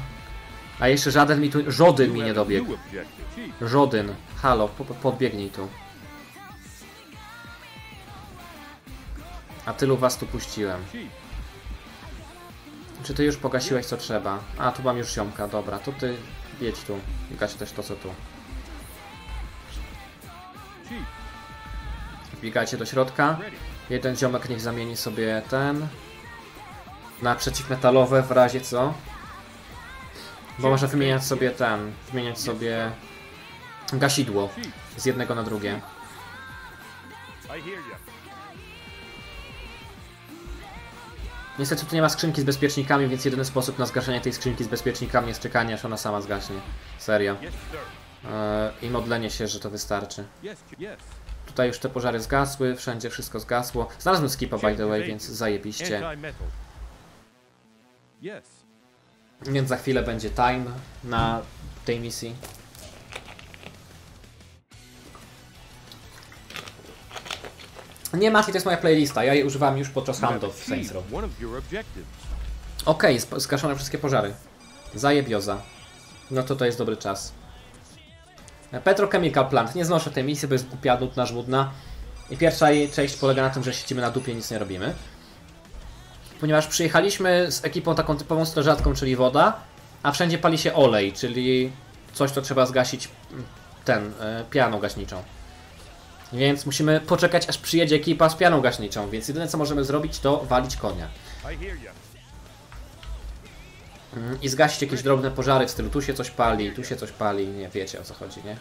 a jeszcze żaden mi tu... Żodyn mi nie dobiegł. Żodyn. Halo, po, po- podbiegnij tu. A tylu was tu puściłem. Czy ty już pogasiłeś co trzeba? A, tu mam już ziomka, dobra, to ty jedź tu. Gaś też to co tu. Chief. Wbiegajcie do środka. Jeden ziomek niech zamieni sobie ten na przeciwmetalowe w razie co. Bo może wymieniać sobie ten, wymieniać sobie gasidło z jednego na drugie. Niestety tu nie ma skrzynki z bezpiecznikami, więc jedyny sposób na zgaszenie tej skrzynki z bezpiecznikami jest czekanie aż ona sama zgaśnie. Serio. Eee, I modlenie się, że to wystarczy. Tutaj już te pożary zgasły, wszędzie wszystko zgasło. Znalazłem skipa by the way, więc zajebiście. Yes. Więc za chwilę będzie time na tej misji. Nie Mati, to jest moja playlista, ja jej używam już podczas handoff w Saints Row. Okej, okay, zgaszone wszystkie pożary. Zajebioza. No to to jest dobry czas. Petrochemical Plant. Nie znoszę tej misji, bo jest głupia, nudna, żmudna. I pierwsza jej część polega na tym, że siedzimy na dupie, nic nie robimy. Ponieważ przyjechaliśmy z ekipą taką typową strażacką, czyli woda, a wszędzie pali się olej, czyli coś, co trzeba zgasić mm, ten, e, pianą gaśniczą. Więc musimy poczekać, aż przyjedzie ekipa z pianą gaśniczą, więc jedyne co możemy zrobić, to walić konia. I. Mm, I zgasić jakieś drobne pożary w stylu tu się coś pali, tu się coś pali, nie wiecie o co chodzi, nie?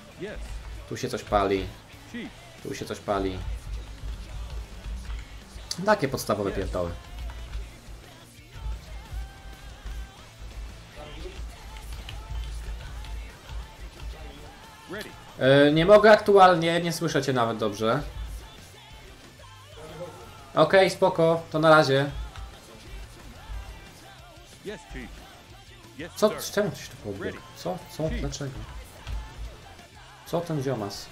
Tu się coś pali, tu się coś pali. Takie podstawowe pierdoły. E, nie mogę aktualnie, nie słyszę cię nawet dobrze. Okej, spoko, to na razie. Co, czemu coś tu podbiegł? Co, co, dlaczego? Co ten ziomas?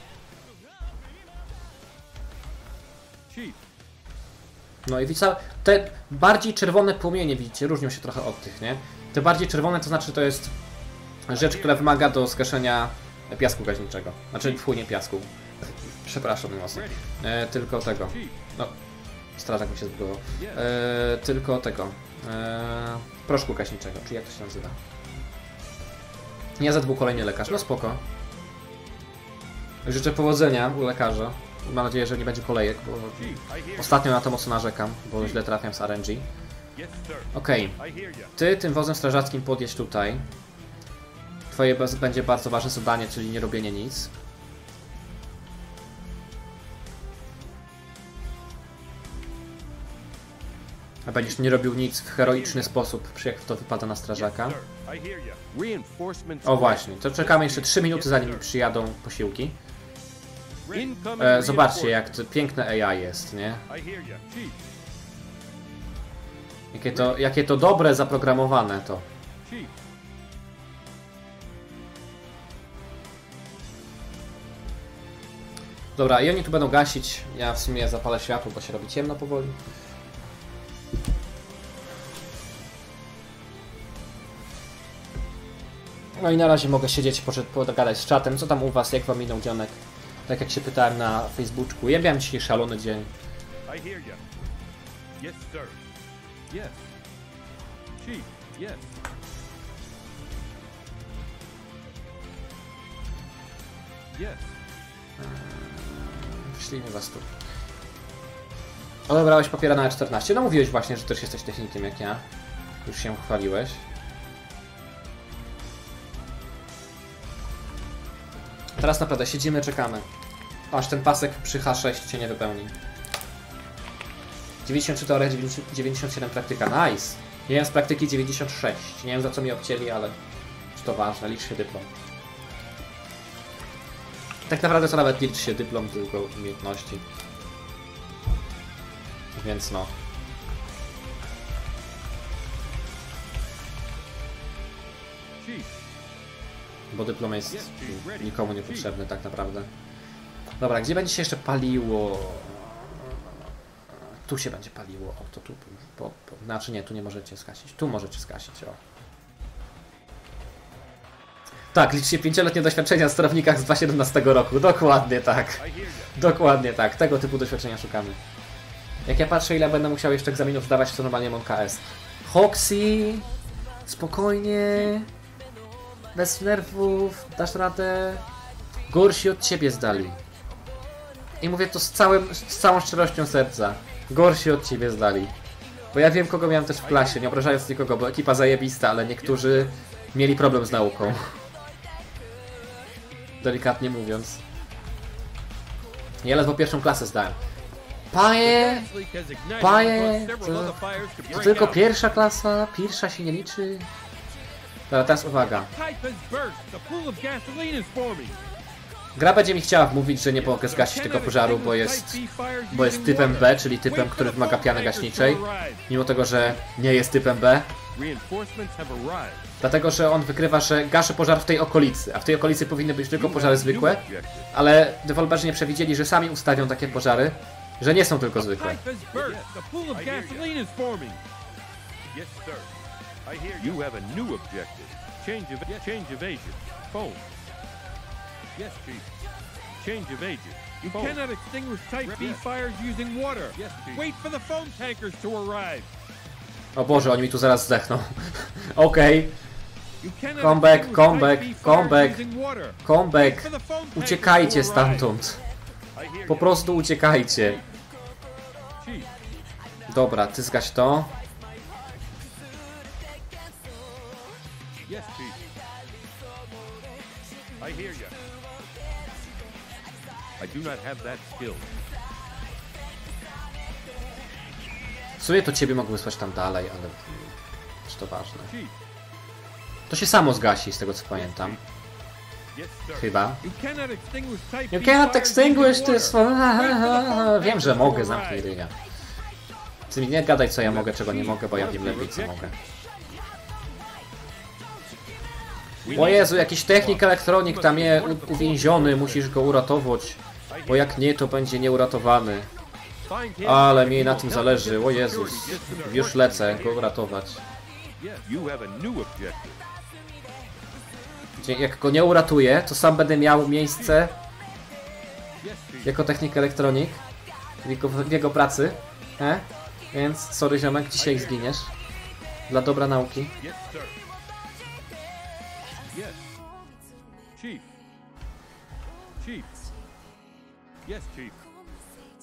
No i widzicie, te bardziej czerwone płomienie, widzicie, różnią się trochę od tych, nie? Te bardziej czerwone to znaczy to jest rzecz, która wymaga do zgaszenia piasku gaźniczego. Znaczy, nie piasku. Przepraszam mocno. E, tylko tego. No, strażak mi się zbudował. E, tylko tego. E, proszku gaśniczego, czy jak to się nazywa? Nie ZW kolejny lekarz, no spoko. Życzę powodzenia u lekarza. Mam nadzieję, że nie będzie kolejek, bo ostatnio na to mocno narzekam, bo źle trafiam z RNG. Okej, you. ty tym wozem strażackim podjedź tutaj. Twoje będzie bardzo ważne zadanie, czyli nie robienie nic. A będziesz nie robił nic w heroiczny sposób, przy jak to wypada na strażaka. O właśnie, to czekamy jeszcze 3 minuty zanim przyjadą posiłki. E, zobaczcie jak to piękne AI jest, nie? Jakie to, jakie to dobre zaprogramowane to. Dobra, i oni tu będą gasić. Ja w sumie zapalę światło, bo się robi ciemno powoli. No i na razie mogę siedzieć, pogadać z czatem. Co tam u was, jak wam minął dzionek? Tak jak się pytałem na Facebooku. Ja miałem dzisiaj szalony dzień. I hear you. Yes, sir. Yes. Chief, yes. Yes. Wyślijmy was tu. Odebrałeś papiera na E14. No mówiłeś właśnie, że też jesteś technikiem jak ja. Już się chwaliłeś. Teraz naprawdę siedzimy, czekamy. Aż ten pasek przy H6 się nie wypełni. 93 teoria, 90 97 praktyka. Nice! Mam z praktyki 96. Nie wiem za co mi obcięli, ale czy to ważne, licz się dyplom. Tak naprawdę to nawet liczy się dyplom, tylko umiejętności. Więc no. Bo dyplom jest nikomu niepotrzebny tak naprawdę. Dobra, gdzie będzie się jeszcze paliło? Tu się będzie paliło. O, to tu. Po, po, znaczy nie, tu nie możecie skasić. Tu możecie skasić, o. Tak, liczy się 5-letnie doświadczenia w sterownikach z 2017 roku. Dokładnie tak. Dokładnie tak, tego typu doświadczenia szukamy. Jak ja patrzę, ile będę musiał jeszcze egzaminów zdawać, to normalnie mam KS. Hoxi, spokojnie, bez nerwów, dasz radę. Gorsi od ciebie zdali. I mówię to z, całym, z całą szczerością serca. Gorsi od ciebie zdali. Bo ja wiem, kogo miałem też w klasie, nie obrażając nikogo, bo ekipa zajebista, ale niektórzy mieli problem z nauką. Delikatnie mówiąc. Ja ledwo pierwszą klasę zdałem. Caused several to- to tylko pierwsza klasa, pierwsza się nie liczy. Dobra, teraz uwaga. Gra będzie mi chciała wmówić, że nie mogę zgasić tego pożaru, bo jest, bo jest typem B, czyli typem, który wymaga piany gaśniczej. Mimo tego, że nie jest typem B. Dlatego, że on wykrywa, że gaszy pożar w tej okolicy, a w tej okolicy powinny być tylko pożary zwykłe, ale deweloperzy nie przewidzieli, że sami ustawią takie pożary, że nie są tylko zwykłe. Change of agent. You cannot extinguish Type B fires using water. Wait for the phone tankers to arrive. O Boże, oni mi tu zaraz zdechną. <laughs> Okej, cannot Comeback, comeback, comeback. comeback. Uciekajcie stamtąd. Po prostu uciekajcie. Dobra, ty zgaś to. I do not have that skill. W sumie to ciebie mogę wysłać tam dalej, ale... Czy to ważne? To się samo zgasi, z tego co pamiętam. Chyba. you cannot extinguish this... Wiem, że mogę, zamknij ryja. Ty mi nie gadaj co ja mogę, czego nie mogę, bo ja wiem lepiej co mogę. O Jezu, jakiś technik elektronik tam jest uwięziony, musisz go uratować. Bo jak nie, to będzie nieuratowany. Ale mi na tym zależy, o Jezus. Już lecę go uratować. Jak go nie uratuję, to sam będę miał miejsce jako technik elektronik w jego, w jego pracy. E? Więc sorry ziomek, dzisiaj zginiesz. Dla dobra nauki.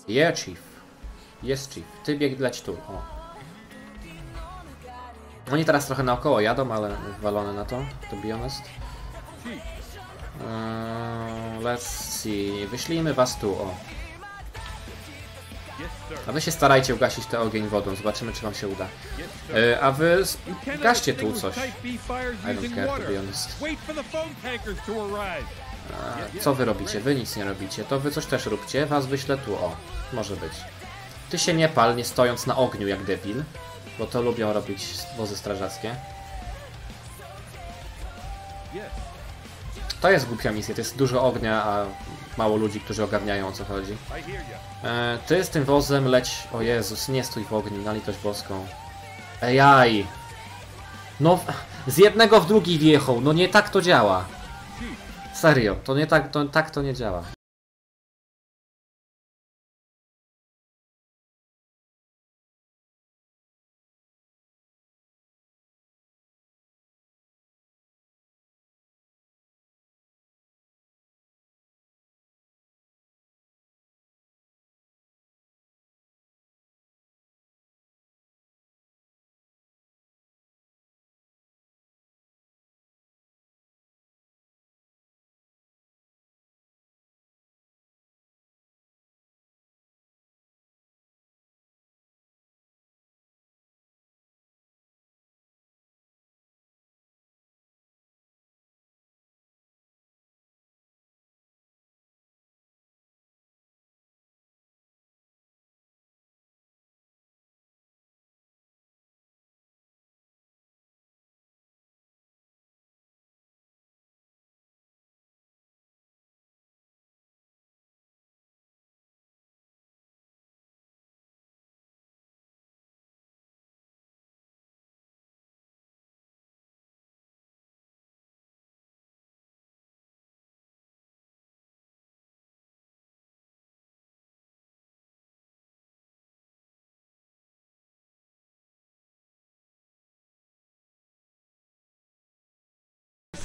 Yeah, chief. Jest chief. Ty bieg leć tu. O. Oni teraz trochę naokoło jadą, ale walone na to, to be honest. Eee, let's see. Wyślijmy was tu, o. A wy się starajcie ugasić ten ogień wodą, zobaczymy czy wam się uda. Eee, a wy gaście tu coś. I don't care, to be honest. Co wy robicie? Wy nic nie robicie. To wy coś też róbcie. Was wyślę tu, o. Może być. Ty się nie pal, nie stojąc na ogniu jak debil. Bo to lubią robić wozy strażackie. To jest głupia misja, to jest dużo ognia, a mało ludzi, którzy ogarniają o co chodzi. E, ty z tym wozem leć... O Jezus, nie stój w ogniu, na litość boską. Ejaj! No, z jednego w drugi wjechał, no nie tak to działa. Serio, to nie tak, to, tak to nie działa.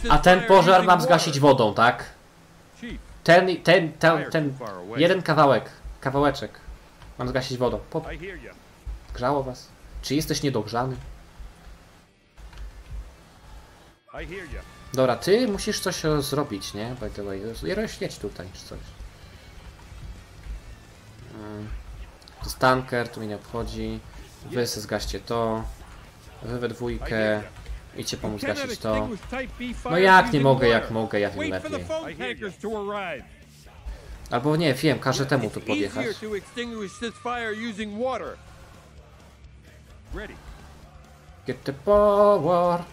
A ten pożar mam zgasić wodą, tak? Ten, ten, ten, ten, jeden kawałek, kawałeczek. Mam zgasić wodą. Po, I hear ya. grzało was? Czy jesteś niedogrzany? Dobra, ty musisz coś e, zrobić, nie? By the way. Jero, świeć tutaj, czy coś. To jest tanker, tu mnie nie obchodzi. Wy se zgaście to. Wy we dwójkę. Idźcie pomóc gasić to. No jak nie mogę, jak mogę, ja wiem Wait for the lepiej. Albo nie, wiem, każę temu tu podjechać. Get the power,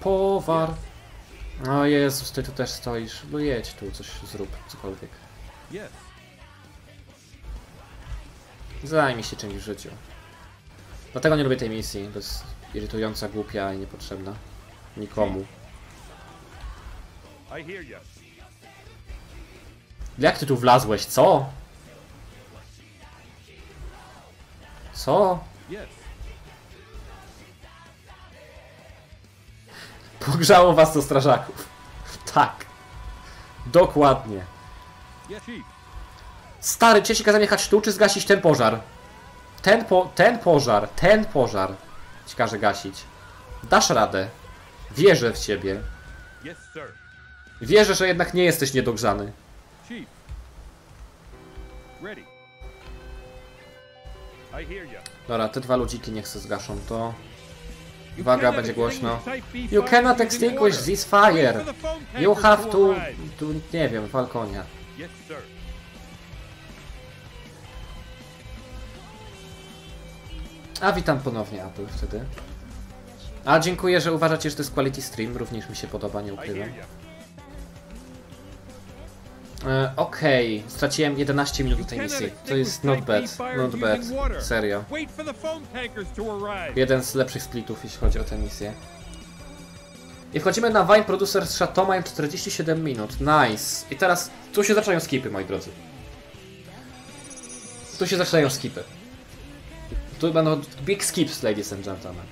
powar. O Jezus, ty tu też stoisz. No jedź tu, coś zrób, cokolwiek. Zajmij się czymś w życiu. Dlatego nie lubię tej misji, to jest irytująca, głupia i niepotrzebna. Nikomu. Jak ty tu wlazłeś, co? Co? Pogrzało was do strażaków. Tak. Dokładnie. Stary, czy ja ci kazałem jechać tu, czy zgasić ten pożar? Ten, po, ten pożar, ten pożar ci każę gasić. Dasz radę. Wierzę w ciebie. Wierzę, że jednak nie jesteś niedogrzany. Dobra, te dwa ludziki niech se zgaszą to. Uwaga, będzie głośno. You cannot extinguish this fire. You have to tu, nie wiem, falkonia. A witam ponownie Apple wtedy. A dziękuję, że uważacie, że to jest quality stream. Również mi się podoba, nie ukrywam. E, Okej, straciłem 11 minut do tej misji. To jest not bad, not bad. Serio. Jeden z lepszych splitów, jeśli chodzi o tę misję. I wchodzimy na Vine Producer z mają 47 minut. Nice. I teraz tu się zaczynają skipy, moi drodzy. Tu się zaczynają skipy. Tu będą big skips, ladies and gentlemen.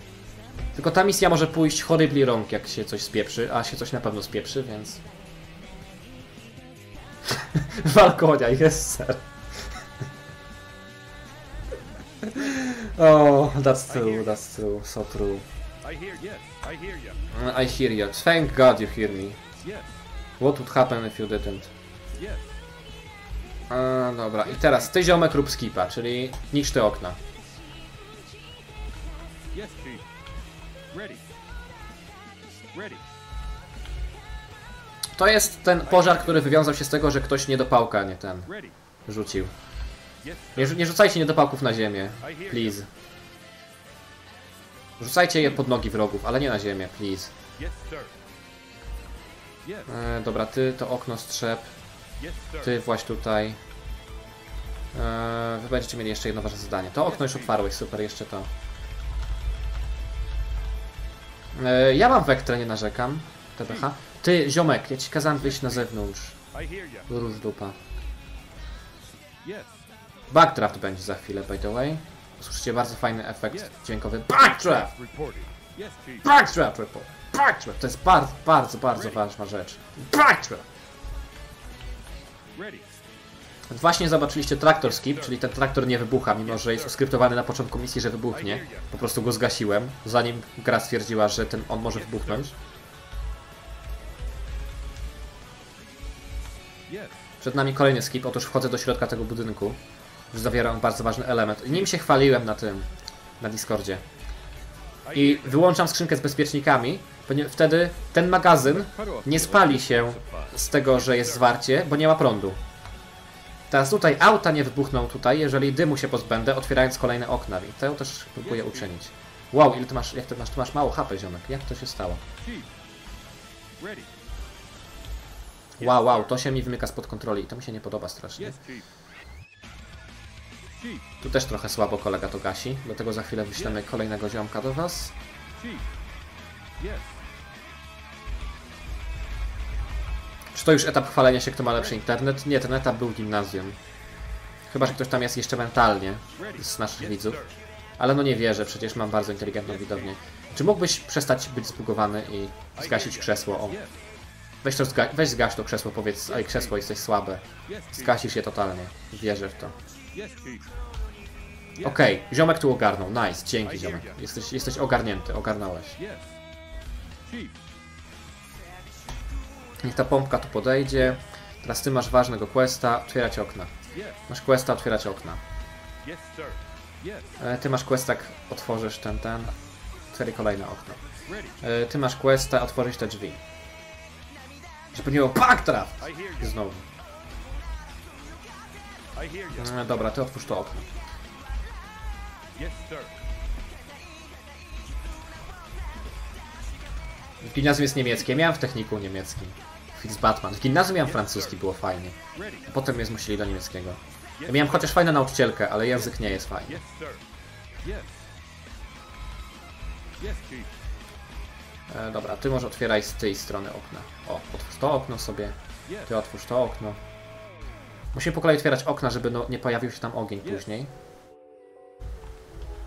Tylko ta misja może pójść horribly wrong, jak się coś spieprzy, a się coś na pewno spieprzy, więc... <laughs> Wal konia, jest sir. <laughs> Oh, that's true, that's true, so true. I hear yes. I hear you. I hear you. Thank God you hear me. Yes. What would happen if you didn't? Yes. A, dobra, i teraz ty ziomek rób skipa, czyli niszcz te okna. Ready. Ready. To jest ten pożar, który wywiązał się z tego, że ktoś niedopałka nie ten rzucił. Nie, nie rzucajcie niedopałków na ziemię, please. Rzucajcie je pod nogi wrogów, ale nie na ziemię, please. E, dobra, ty to okno strzep, ty właśnie tutaj. E, wy będziecie mieli jeszcze jedno wasze zadanie. To okno już otwarłeś, super, jeszcze to. E, ja mam wektrę, nie narzekam. TBH. Ty, ziomek, ja ci kazałem wyjść na zewnątrz. Róż dupa. Backdraft będzie za chwilę, by the way. Usłyszycie bardzo fajny efekt dźwiękowy. Backdraft! Backdraft report! Backdraft! To jest bardzo, bardzo, bardzo ważna rzecz. Backdraft! Właśnie zobaczyliście traktor skip, czyli ten traktor nie wybucha, mimo że jest skryptowany na początku misji, że wybuchnie. Po prostu go zgasiłem, zanim gra stwierdziła, że ten on może wybuchnąć. Przed nami kolejny skip, otóż wchodzę do środka tego budynku, że zawiera on bardzo ważny element. Nim się chwaliłem na tym, na Discordzie. I wyłączam skrzynkę z bezpiecznikami, ponieważ wtedy ten magazyn nie spali się z tego, że jest zwarcie, bo nie ma prądu. Teraz tutaj auta nie wybuchną tutaj, jeżeli dymu się pozbędę, otwierając kolejne okna. I to też próbuję uczynić. Wow, ile ty masz, jak ty masz, ty masz mało HP, ziomek. Jak to się stało? Wow, wow, to się mi wymyka spod kontroli i to mi się nie podoba strasznie. Tu też trochę słabo kolega to gasi, dlatego za chwilę wyślemy kolejnego ziomka do was. Czy to już etap chwalenia się, kto ma lepszy internet? Nie, ten etap był gimnazjum. Chyba, że ktoś tam jest jeszcze mentalnie z naszych widzów. Ale no nie wierzę, przecież mam bardzo inteligentną widownię. Czy mógłbyś przestać być zbugowany i zgasić krzesło? O, weź, to zga weź zgaś to krzesło, powiedz, oj krzesło jesteś słabe. Zgasisz je totalnie. Wierzę w to. Okej, ziomek tu ogarnął. Nice, dzięki ziomek. Jesteś, jesteś ogarnięty, ogarnąłeś. Niech ta pompka tu podejdzie. Teraz ty masz ważnego questa, otwierać okna. Masz questa, otwierać okna. E, Ty masz quest, jak otworzysz ten, ten. Otwieraj kolejne okno. E, Ty masz questa, otworzyć te drzwi. Żeby nie było I you. znowu. E, Dobra, ty otwórz to okno. Gimnazjum jest niemieckie, miałem w techniku niemieckim. Fitz Batman. W gimnazjum miałem francuski, było fajnie. A potem mnie zmusili do niemieckiego. Ja miałem chociaż fajną nauczycielkę, ale język nie jest fajny. E, dobra, ty może otwieraj z tej strony okna. O, otwórz to okno sobie. Ty otwórz to okno. Musimy po kolei otwierać okna, żeby no, nie pojawił się tam ogień później.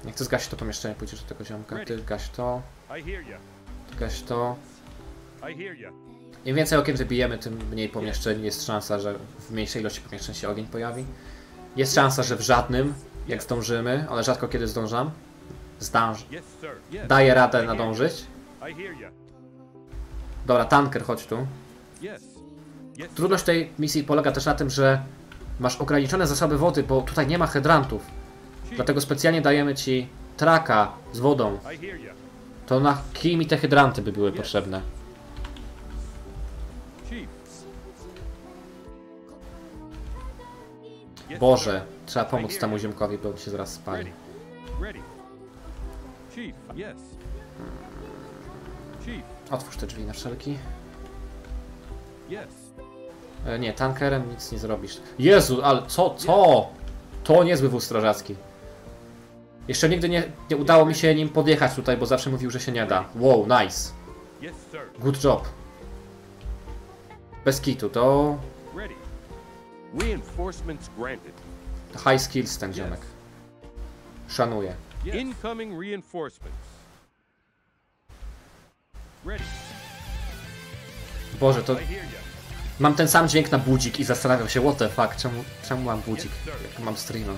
Jak ty zgasisz to pomieszczenie, pójdziesz do tego ziomka. Ty gaś to, ty gaś to. Im więcej okien wybijemy, tym mniej pomieszczeń. Jest szansa, że w mniejszej ilości pomieszczeń się ogień pojawi. Jest szansa, że w żadnym, jak zdążymy, ale rzadko kiedy zdążam. Zdąż. Yes, sir. Yes. Daję radę nadążyć. Dobra, tanker, chodź tu. Trudność tej misji polega też na tym, że masz ograniczone zasoby wody, bo tutaj nie ma hydrantów. Dlatego specjalnie dajemy ci traka z wodą. To na kij mi te hydranty by były potrzebne. Boże, trzeba pomóc temu ziomkowi, bo on się zaraz spali. Otwórz te drzwi na wszelki. E, nie, tankerem nic nie zrobisz. Jezu, ale co, co? To niezły wóz strażacki. Jeszcze nigdy nie, nie udało mi się nim podjechać tutaj, bo zawsze mówił, że się nie da. Wow, nice. Good job. Bez kitu, to. Reinforcements granted. high skills ten ziomek. Szanuję. Incoming reinforcements. Ready. Boże, to. Mam ten sam dźwięk na budzik i zastanawiam się, what the fuck, czemu, czemu mam budzik, jak mam streama.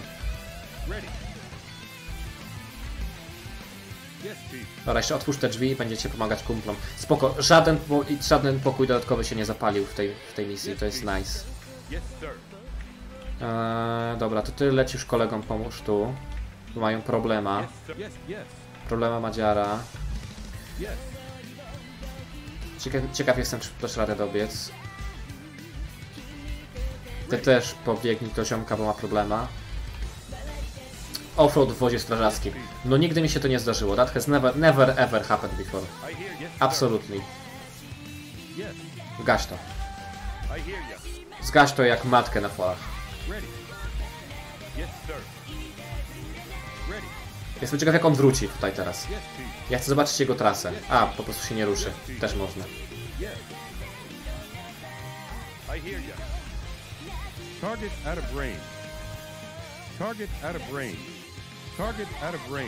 Dobra, jeszcze otwórz te drzwi i będziecie pomagać kumplom. Spoko, żaden, żaden pokój dodatkowy się nie zapalił w tej, w tej misji, to jest nice. Eee, dobra, to ty lecisz kolegom, pomóż tu. Mają problema. Problema Madziara. Ciekaw, ciekaw jestem, czy dasz radę dobiec. Ty też pobiegnij do ziomka, bo ma problema. Offroad w wozie strażackim. No nigdy mi się to nie zdarzyło. That has never, never ever happened before. Absolutely. Zgaś to. Zgaś to jak matkę na falach. Jestem ciekaw jak on wróci tutaj teraz. Ja chcę zobaczyć jego trasę. A, po prostu się nie ruszy. Też można.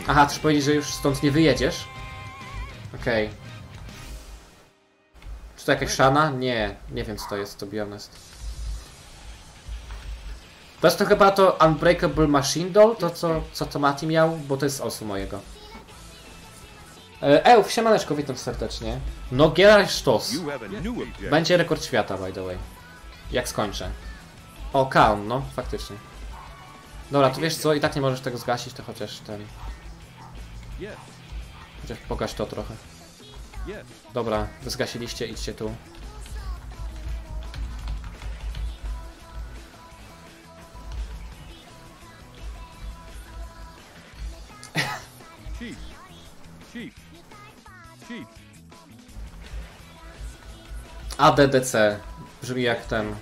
Aha, chcesz powiedzieć, że już stąd nie wyjedziesz? Okej. Czy to jakaś szana? Nie, nie wiem co to jest, to be honest. To jest to chyba to Unbreakable Machine Doll, to co, co to Mati miał, bo to jest osu mojego. E, Euf, siemaneczko, witam serdecznie. No Geralt Sztos. Będzie rekord świata, by the way. Jak skończę. O, Kaun, no, faktycznie. Dobra, to wiesz co, i tak nie możesz tego zgasić, to chociaż ten... Chociaż pokaż to trochę. Dobra, zgasiliście, idźcie tu. Chief. Chief. ADDC. Brzmi jak ten.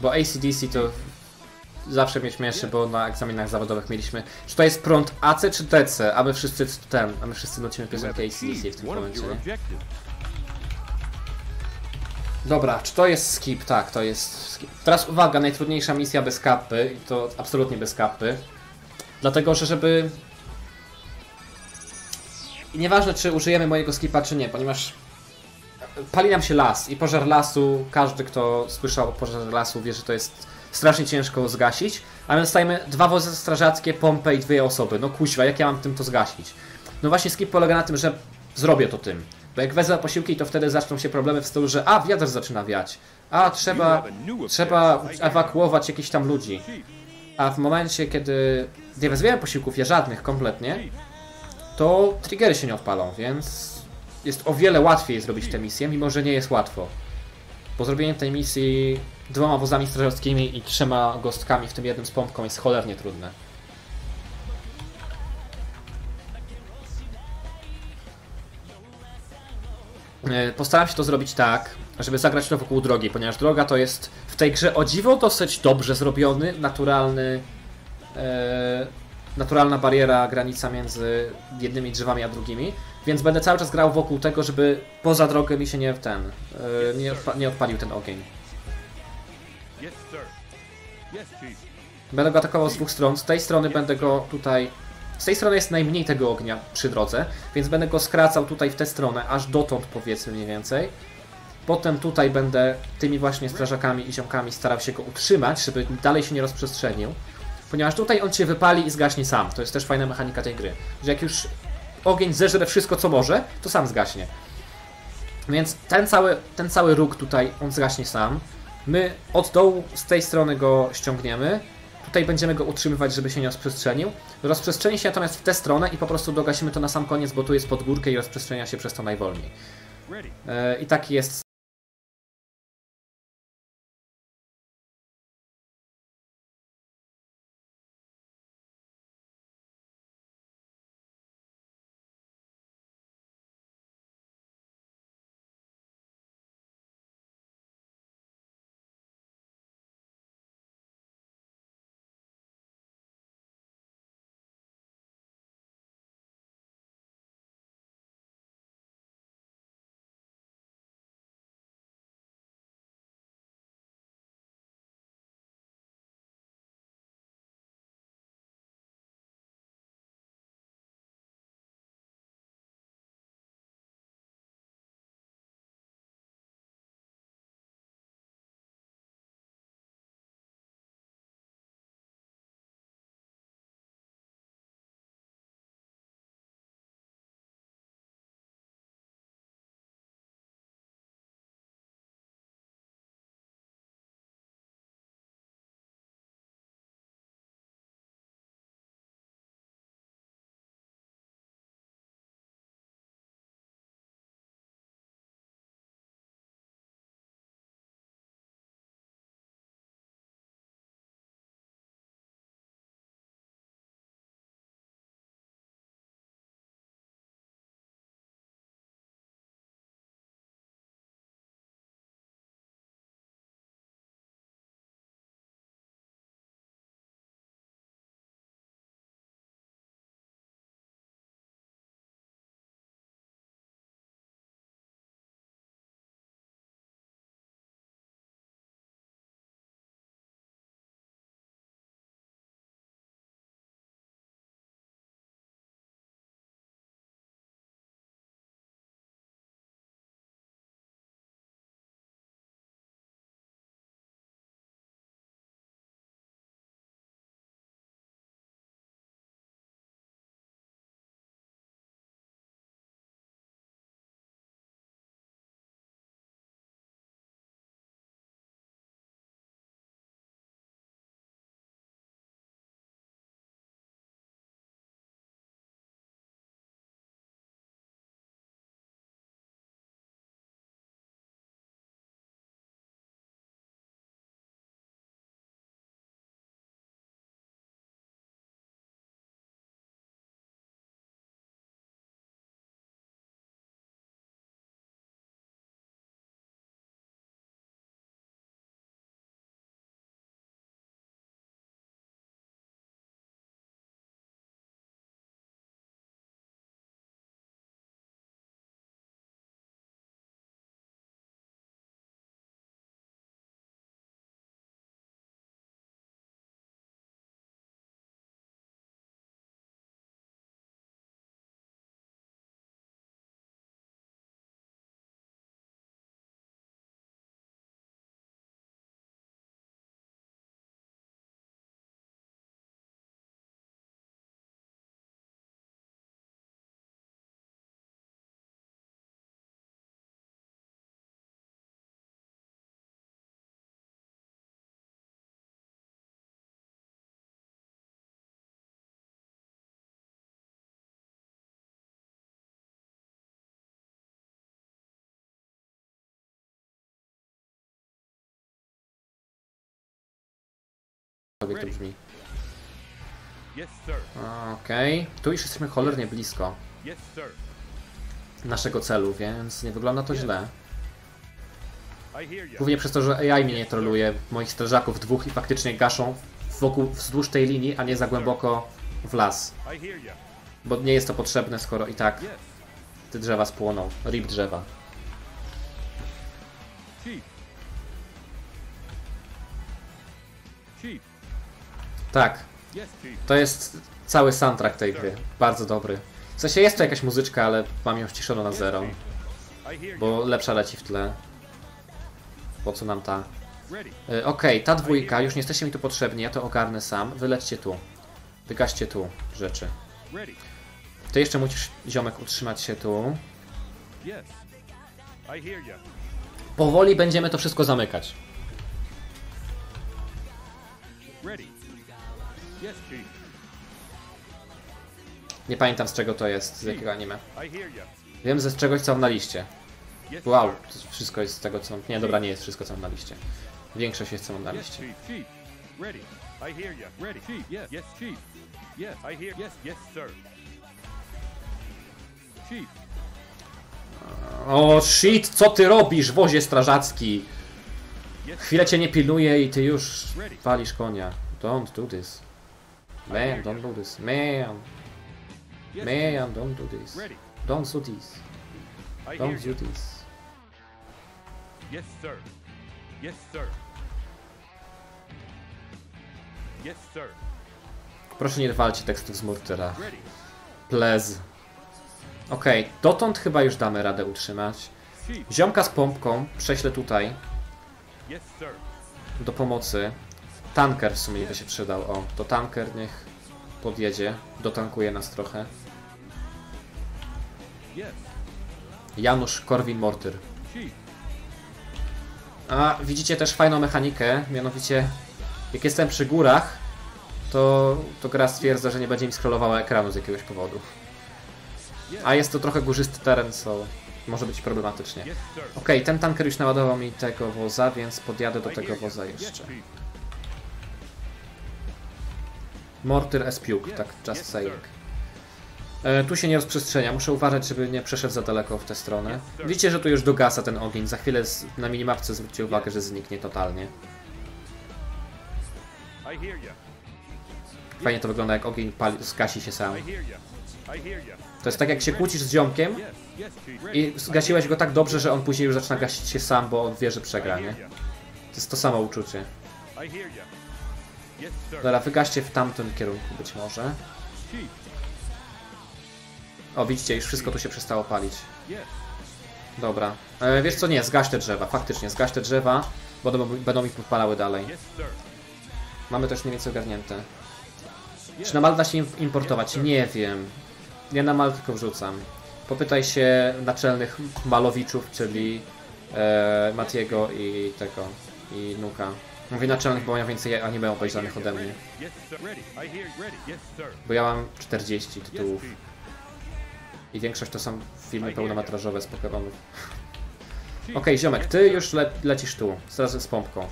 Bo ACDC to zawsze mnie śmieszy, bo na egzaminach zawodowych mieliśmy. Czy to jest prąd AC czy DC? A my wszyscy ten, a my wszyscy nucimy piosenkę ACDC w tym momencie. Dobra, czy to jest skip? Tak, to jest skip. Teraz uwaga, najtrudniejsza misja bez kapy i to absolutnie bez kapy. Dlatego, że żeby... I nieważne, czy użyjemy mojego skipa, czy nie, ponieważ pali nam się las i pożar lasu, każdy, kto słyszał o pożarze lasu, wie, że to jest strasznie ciężko zgasić, a my dostajemy dwa wozy strażackie, pompę i dwie osoby. No kuźwa, jak ja mam tym to zgasić? No właśnie skip polega na tym, że zrobię to tym. Bo jak wezmę posiłki, to wtedy zaczną się problemy w stylu, że a, wiatr zaczyna wiać, a, trzeba, trzeba ewakuować jakichś tam ludzi. A w momencie, kiedy nie wezwiemy posiłków, ja żadnych kompletnie, to triggery się nie odpalą, więc jest o wiele łatwiej zrobić tę misję, mimo że nie jest łatwo. Bo zrobienie tej misji dwoma wozami strażackimi i trzema gostkami, w tym jednym z pompką, jest cholernie trudne. E, Postaram się to zrobić tak, żeby zagrać to wokół drogi, ponieważ droga to jest w tej grze o dziwo dosyć dobrze zrobiony, naturalny, e, naturalna bariera, granica między jednymi drzewami a drugimi, więc będę cały czas grał wokół tego, żeby poza drogę mi się nie ten, e, nie, odpa nie odpalił ten ogień. Będę go atakował z dwóch stron. Z tej strony będę go tutaj. Z tej strony jest najmniej tego ognia przy drodze, więc będę go skracał tutaj w tę stronę, aż dotąd powiedzmy mniej więcej. Potem tutaj będę tymi właśnie strażakami i ziomkami starał się go utrzymać, żeby dalej się nie rozprzestrzenił. Ponieważ tutaj on cię wypali i zgaśnie sam. To jest też fajna mechanika tej gry. Że jak już ogień zeżre wszystko co może, to sam zgaśnie. Więc ten cały, ten cały róg tutaj, on zgaśnie sam. My od dołu z tej strony go ściągniemy. Tutaj będziemy go utrzymywać, żeby się nie rozprzestrzenił. Rozprzestrzeni się natomiast w tę stronę i po prostu dogasimy to na sam koniec, bo tu jest pod górkę i rozprzestrzenia się przez to najwolniej. E, I taki jest to brzmi. Okej, tu już jesteśmy cholernie blisko. Naszego celu, więc nie wygląda to źle. Głównie przez to, że AI mnie nie troluje, moich strażaków dwóch i faktycznie gaszą wokół, wzdłuż tej linii, a nie za głęboko w las. Bo nie jest to potrzebne, skoro i tak te drzewa spłoną. Rip drzewa. Tak, to jest cały soundtrack tej gry. Bardzo dobry. W sensie jest to jakaś muzyczka, ale mam ją ściszoną na zero, bo lepsza leci w tle. Po co nam ta? Y, Okej, ta dwójka, już nie jesteście mi tu potrzebni, ja to ogarnę sam. Wylećcie tu. Wygaście tu rzeczy. Ty jeszcze musisz, ziomek, utrzymać się tu. Powoli będziemy to wszystko zamykać. Yes, chief. Nie pamiętam z czego to jest, z jakiego anime. Wiem ze czegoś co mam na liście. Wow, to wszystko jest z tego co mam... Nie, dobra, nie jest wszystko co mam na liście. Większość jest co mam na liście. O shit, co ty robisz, wozie strażacki? Chwilę cię nie pilnuję i ty już walisz konia. Don't do this. Man, don't do this. Man, man, don't do this. Don't do this. Don't do this. Yes, sir. Yes, sir. Yes, sir. Proszę nie walcie tekstów z Murtera. Ready. Plez. Okej, dotąd chyba już damy radę utrzymać. Ziomka z pompką prześlę tutaj do pomocy. Tanker w sumie by się przydał. O, to tanker niech podjedzie. Dotankuje nas trochę. Janusz Korwin-Mortyr. A widzicie też fajną mechanikę, mianowicie jak jestem przy górach, to, to gra stwierdza, że nie będzie mi scrollowała ekranu z jakiegoś powodu. A jest to trochę górzysty teren, co może być problematycznie. Okej, ten tanker już naładował mi tego woza, więc podjadę do tego woza jeszcze. Mortyr Espiuk, tak just saying. E, tu się nie rozprzestrzenia, muszę uważać, żeby nie przeszedł za daleko w tę stronę. Widzicie, że tu już dogasa ten ogień, za chwilę z, na minimapce zwróćcie uwagę, że zniknie totalnie. Fajnie to wygląda, jak ogień pali, zgasi się sam. To jest tak, jak się kłócisz z ziomkiem i zgasiłeś go tak dobrze, że on później już zaczyna gasić się sam, bo on wie, że przegra, nie? To jest to samo uczucie. I hear you. Dobra, wygaście w tamtym kierunku być może. O, widzicie, już wszystko tu się przestało palić. Dobra. E, wiesz co, nie, zgaś te drzewa, faktycznie, zgaś te drzewa, bo będą, będą mi podpalały dalej. Mamy też mniej więcej ogarnięte. Czy na mal da się im- importować? Nie wiem. Ja na mal tylko wrzucam. Popytaj się naczelnych malowiczów, czyli e, Matiego i tego, i Nuka. Mówię naczelnych, bo mają więcej anime obejrzanych ode mnie. Bo ja mam 40 Yes, tytułów i większość to są filmy pełnometrażowe z Pokemonów. Okej, ziomek, ty już le lecisz tu, zaraz z pompką.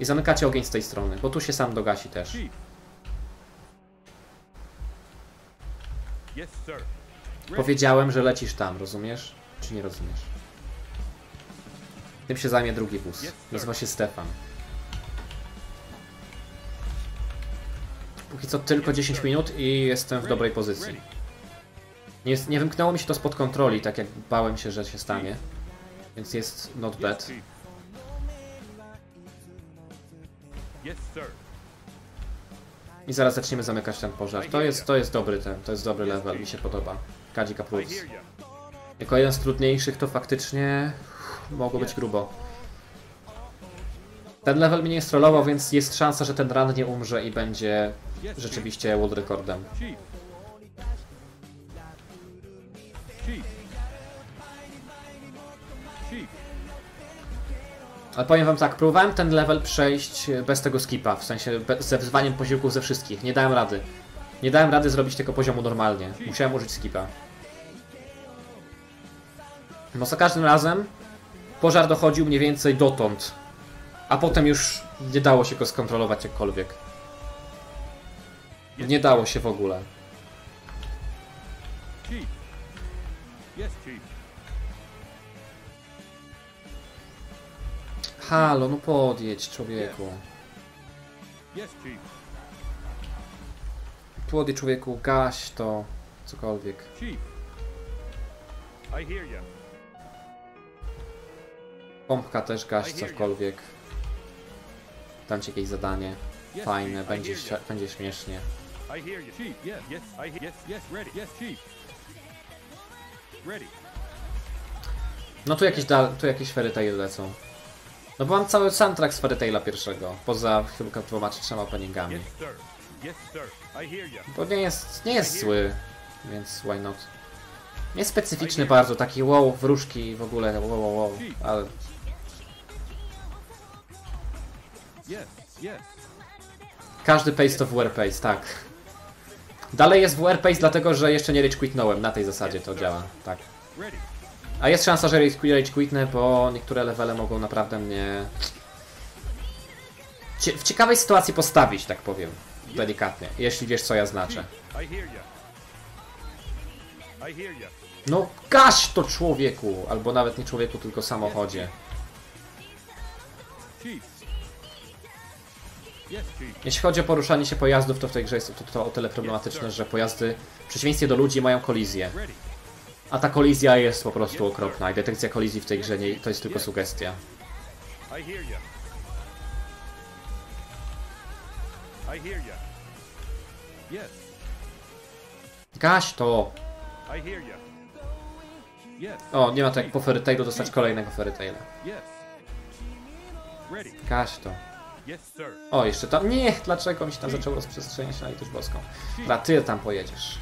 I zamykacie ogień z tej strony, bo tu się sam dogasi też. Powiedziałem, że lecisz tam, rozumiesz? Czy nie rozumiesz? Tym się zajmie drugi wóz. Nazywa się Stefan. Póki co tylko 10 minut i jestem w dobrej pozycji. Nie, nie wymknęło mi się to spod kontroli, tak jak bałem się, że się stanie. Więc jest not bad. I zaraz zaczniemy zamykać ten pożar. To jest, to jest dobry ten, to jest dobry level, mi się podoba. Kadzika Plus. Jako jeden z trudniejszych to faktycznie mogło być grubo. Ten level mnie nie strollował, więc jest szansa, że ten run nie umrze i będzie rzeczywiście world recordem. Ale powiem wam tak, próbowałem ten level przejść bez tego skipa, w sensie ze wzwaniem posiłków ze wszystkich. Nie dałem rady. Nie dałem rady zrobić tego poziomu normalnie. Musiałem użyć skipa. No za każdym razem pożar dochodził mniej więcej dotąd. A potem już nie dało się go skontrolować jakkolwiek. Nie dało się w ogóle. Halo, no podjedź człowieku. Podjedź człowieku, gaś to. Cokolwiek. Pompka też gaś cokolwiek. Dam ci jakieś zadanie. Fajne, będzie, będzie śmiesznie. I hear you. Chief, yes, yes, I hear. Yes, yes, ready. Yes, Chief. Ready. No tu jakieś, dal, tu jakieś Fairy Tail lecą. No bo mam cały soundtrack z Fairy Taila pierwszego. Poza chyba dwoma czy trzema openingami. Yes, sir. Yes, sir. I hear ya. Bo nie jest, nie jest zły, więc why not? Jest specyficzny bardzo, taki wow, wróżki w ogóle, wow, wow, wow, ale każdy paste to WR paste, tak. Dalej jest WR paste dlatego, że jeszcze nie rage quitnąłem, na tej zasadzie to działa, tak. A jest szansa, że rage quitnę, bo niektóre levele mogą naprawdę mnie w ciekawej sytuacji postawić, tak powiem, delikatnie, jeśli wiesz co ja znaczę. No gaś to człowieku, albo nawet nie człowieku, tylko samochodzie. Chief. Jeśli chodzi o poruszanie się pojazdów, to w tej grze jest to, to o tyle problematyczne, że pojazdy w przeciwieństwie do ludzi mają kolizję. A ta kolizja jest po prostu okropna i detekcja kolizji w tej grze nie, to jest tylko sugestia. Gaś to! O, nie ma to jak po Fairy Tailu dostać kolejnego Fairy Taila. yes. Ready. Gaś to. O, jeszcze tam. Nie! Dlaczego mi się tam zaczęło rozprzestrzeniać na litość boską? Dobra, ty tam pojedziesz.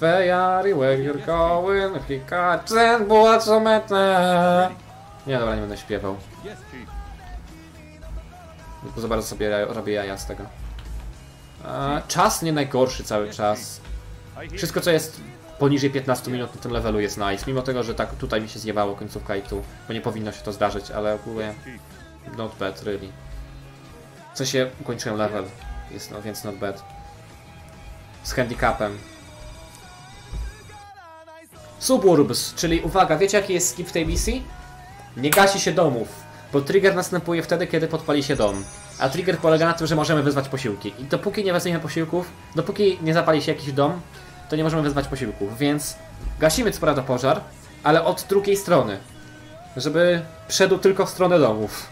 Fairy, where you're going? Pikachu, bullets on metę. Nie, dobra, nie będę śpiewał. Bo za bardzo sobie robię jaja z tego. A, czas nie najgorszy cały czas. Wszystko co jest poniżej 15 minut na tym levelu jest nice. Mimo tego, że tak tutaj mi się zjebało końcówka i tu, bo nie powinno się to zdarzyć, ale ogólnie not bad, really. W sensie ukończyłem level, jest no, więc not bad. Z handicapem. Suburbs, czyli uwaga, wiecie jaki jest skip w tej misji? Nie gasi się domów, bo trigger następuje wtedy, kiedy podpali się dom. A trigger polega na tym, że możemy wezwać posiłki. I dopóki nie wezmiemy posiłków, dopóki nie zapali się jakiś dom, to nie możemy wezwać posiłków, więc gasimy co prawda pożar, ale od drugiej strony. Żeby szedł tylko w stronę domów.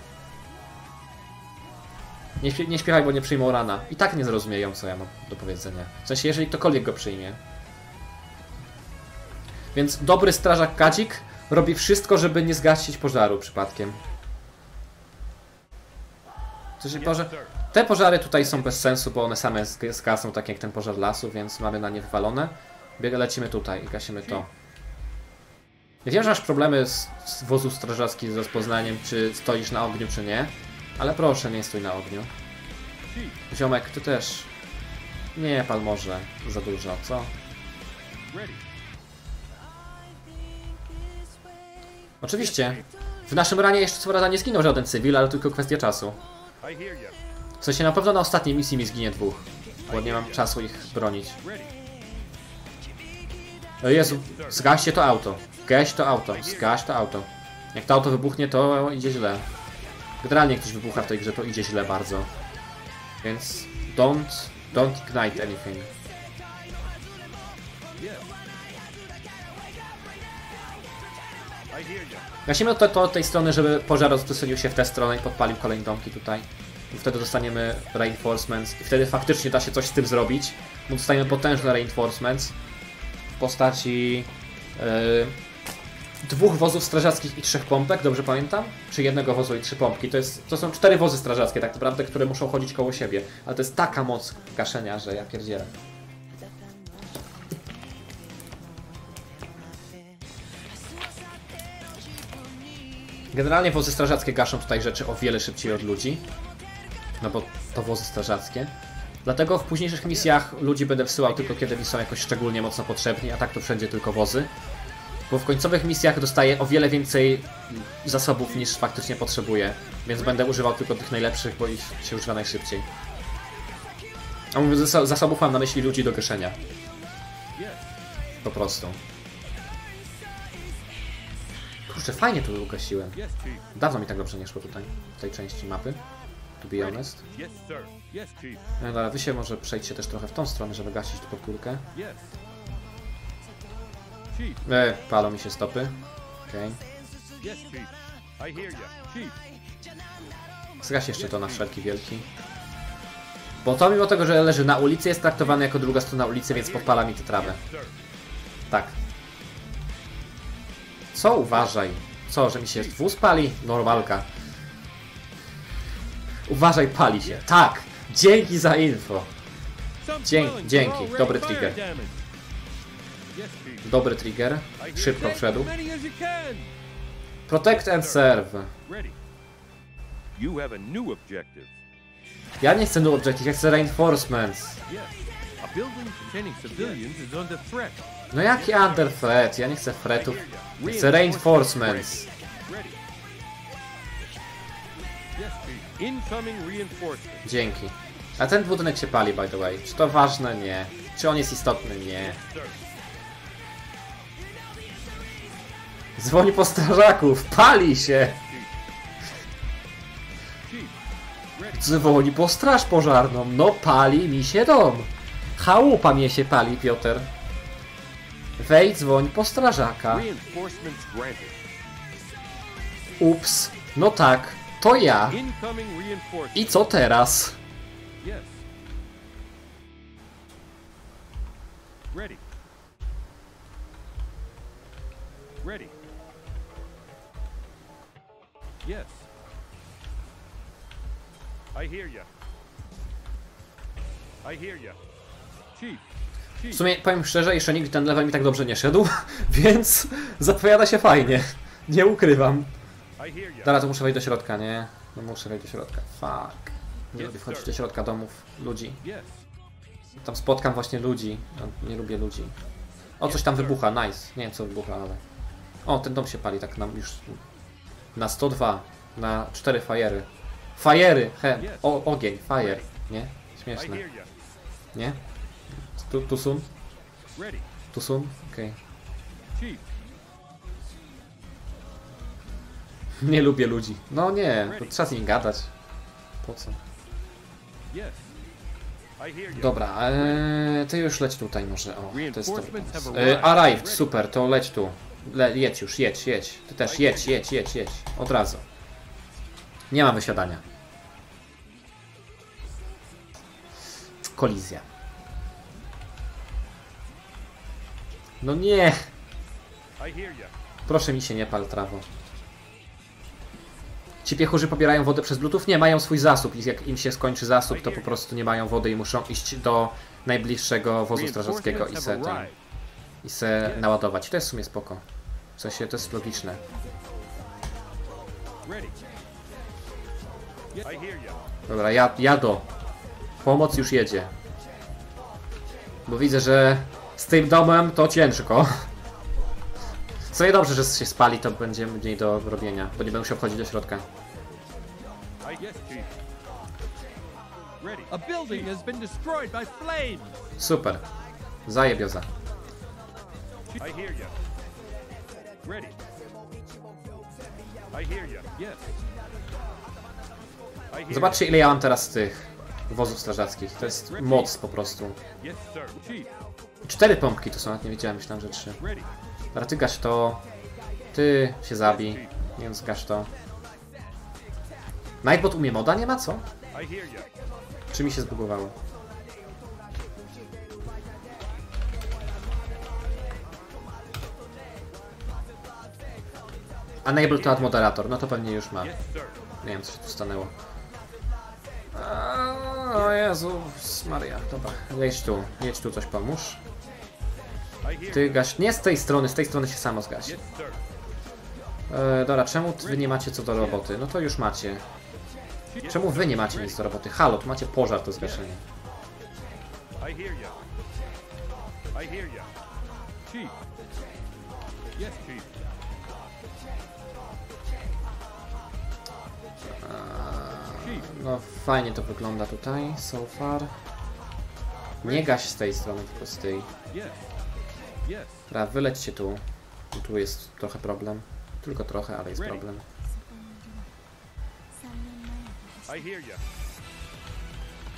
Nie, nie śpiewaj, bo nie przyjmą rana. I tak nie zrozumieją, co ja mam do powiedzenia. W sensie, jeżeli ktokolwiek go przyjmie. Więc dobry strażak Kadzik robi wszystko, żeby nie zgasić pożaru przypadkiem. Poże... sir. Te pożary tutaj są bez sensu, bo one same zgasną, tak jak ten pożar lasu, więc mamy na nie wywalone. Biega, lecimy tutaj i gasimy to. Ja wiem, że masz problemy z, z wozu strażackim z rozpoznaniem, czy stoisz na ogniu, czy nie. Ale proszę, nie stój na ogniu. Ziomek, ty też. Nie pal może za dużo, co? Oczywiście. W naszym ranie jeszcze co prawda nie zginął żaden cywil, ale tylko kwestia czasu. W sensie na pewno na ostatniej misji mi zginie dwóch. Bo nie mam czasu ich bronić. O Jezu, zgaście to auto. Gaś to auto, zgaś to auto. Jak to auto wybuchnie, to idzie źle. Generalnie ktoś wybucha w tej grze, to idzie źle bardzo. Więc don't, don't ignite anything. I hear ya. Gasimy to, to od tej strony, żeby pożar rozprzestrzenił się w tę stronę i podpalił kolejne domki tutaj. I wtedy dostaniemy reinforcements i wtedy faktycznie da się coś z tym zrobić. Bo dostaniemy potężne reinforcements w postaci yy, dwóch wozów strażackich i trzech pompek, dobrze pamiętam? Czy jednego wozu i trzy pompki. To, jest, to są cztery wozy strażackie tak naprawdę, które muszą chodzić koło siebie. Ale to jest taka moc gaszenia, że ja pierdzielę. Generalnie wozy strażackie gaszą tutaj rzeczy o wiele szybciej od ludzi. No bo to wozy strażackie. Dlatego w późniejszych misjach ludzi będę wsyłał tylko kiedy mi są jakoś szczególnie mocno potrzebni, a tak to wszędzie tylko wozy. Bo w końcowych misjach dostaję o wiele więcej zasobów niż faktycznie potrzebuję. Więc będę używał tylko tych najlepszych, bo ich się używa najszybciej. A mówiąc zas- zasobów mam na myśli ludzi do gaszenia. Po prostu. Kurczę, fajnie tu ugasiłem. Dawno mi tak dobrze nie szło tutaj, w tej części mapy. To be honest. No ale wy się może przejdźcie też trochę w tą stronę, żeby gasić tu pod kulkę. Yes. Chief. E, palą mi się stopy. Okej. Chief. Zgaś jeszcze to na wszelki wielki. Bo to mimo tego, że leży na ulicy, jest traktowany jako druga strona ulicy, więc podpala mi tę trawę. Tak. Co uważaj? Co, że mi się wóz pali? Normalka. Uważaj, pali się. Tak! Dzięki za info. Dzięki- dzięki. Dobry trigger. Dobry trigger. Szybko wszedł. Protect and serve. Ja nie chcę new objective, ja chcę reinforcements. No jaki under threat? Ja nie chcę threatów. Ja chcę reinforcements. Dzięki. A ten budynek się pali, by the way. Czy to ważne? Nie. Czy on jest istotny? Nie. Dzwoni po strażaków. Pali się. Dzwoni po straż pożarną. No pali mi się dom. Chałupa mnie się pali, Piotr. Wejdź, dzwoń po strażaka. Ups. No tak. To ja. I co teraz? Yes. Ready. Ready. Yes. I hear. I hear. Chief. W sumie powiem szczerze, jeszcze nigdy ten level mi tak dobrze nie szedł, <laughs> więc zapowiada się fajnie. Nie ukrywam. Dobra, to muszę wejść do środka, nie? No muszę wejść do środka. Fuck. Nie lubię wchodzić do środka domów ludzi. Tam spotkam właśnie ludzi. a Nie lubię ludzi. O, coś tam wybucha, nice. Nie wiem co wybucha, ale... O, ten dom się pali tak na już... Na 102. Na 4 fajery. Fajery! He, o, ogień, fire. Nie? Śmieszne. Nie? Tu, tu? Ready. Tu sun? Okej. Chief. Nie lubię ludzi. No nie, to trzeba z nimi gadać. Po co? Dobra, ee, ty już leć tutaj może. O, to jest dobry pomysł. E, arrived. arrived, super, to leć tu. Le, jedź już, jedź, jedź. Ty też jedź, jedź, jedź, jedź. Od razu. Nie ma wysiadania. Kolizja. No nie! Proszę mi się nie pal trawo. Ci piechurzy pobierają wodę przez Bluetooth? Nie, mają swój zasób i jak im się skończy zasób, to po prostu nie mają wody i muszą iść do najbliższego wozu strażackiego i se, ten, i se naładować. To jest w sumie spoko. W sensie, to jest logiczne. Dobra, ja, jadę. Pomoc już jedzie. Bo widzę, że z tym domem to ciężko. Co dobrze, że się spali, to będzie mniej do robienia, bo nie będę musiał wchodzić do środka. I. Super. Zajebioza. I. I. I Zobaczcie ile ja mam teraz tych wozów strażackich. To jest moc po prostu. Cztery pompki to są, nawet nie wiedziałem, myślałem, że trzy. Dobra, ty gaś to. Ty się zabij, więc gaś to. Nightbot umie moda? Nie ma co? Czy mi się zbugowało? Enable to moderator, no to pewnie już ma. Nie wiem, co się tu stanęło. O Jezus Maria, dobra. Jedź tu, jedź tu, coś pomóż. Ty gaś, nie z tej strony, z tej strony się samo sir. E, dobra, czemu wy nie macie co do roboty? No to już macie. Czemu wy nie macie nic do roboty? Halo, tu macie pożar do zgaszenia. Chief. No fajnie to wygląda tutaj, so far. Nie gaś z tej strony tylko z tej. Dobra, wylećcie tu. Tu jest trochę problem. Tylko trochę, ale jest problem.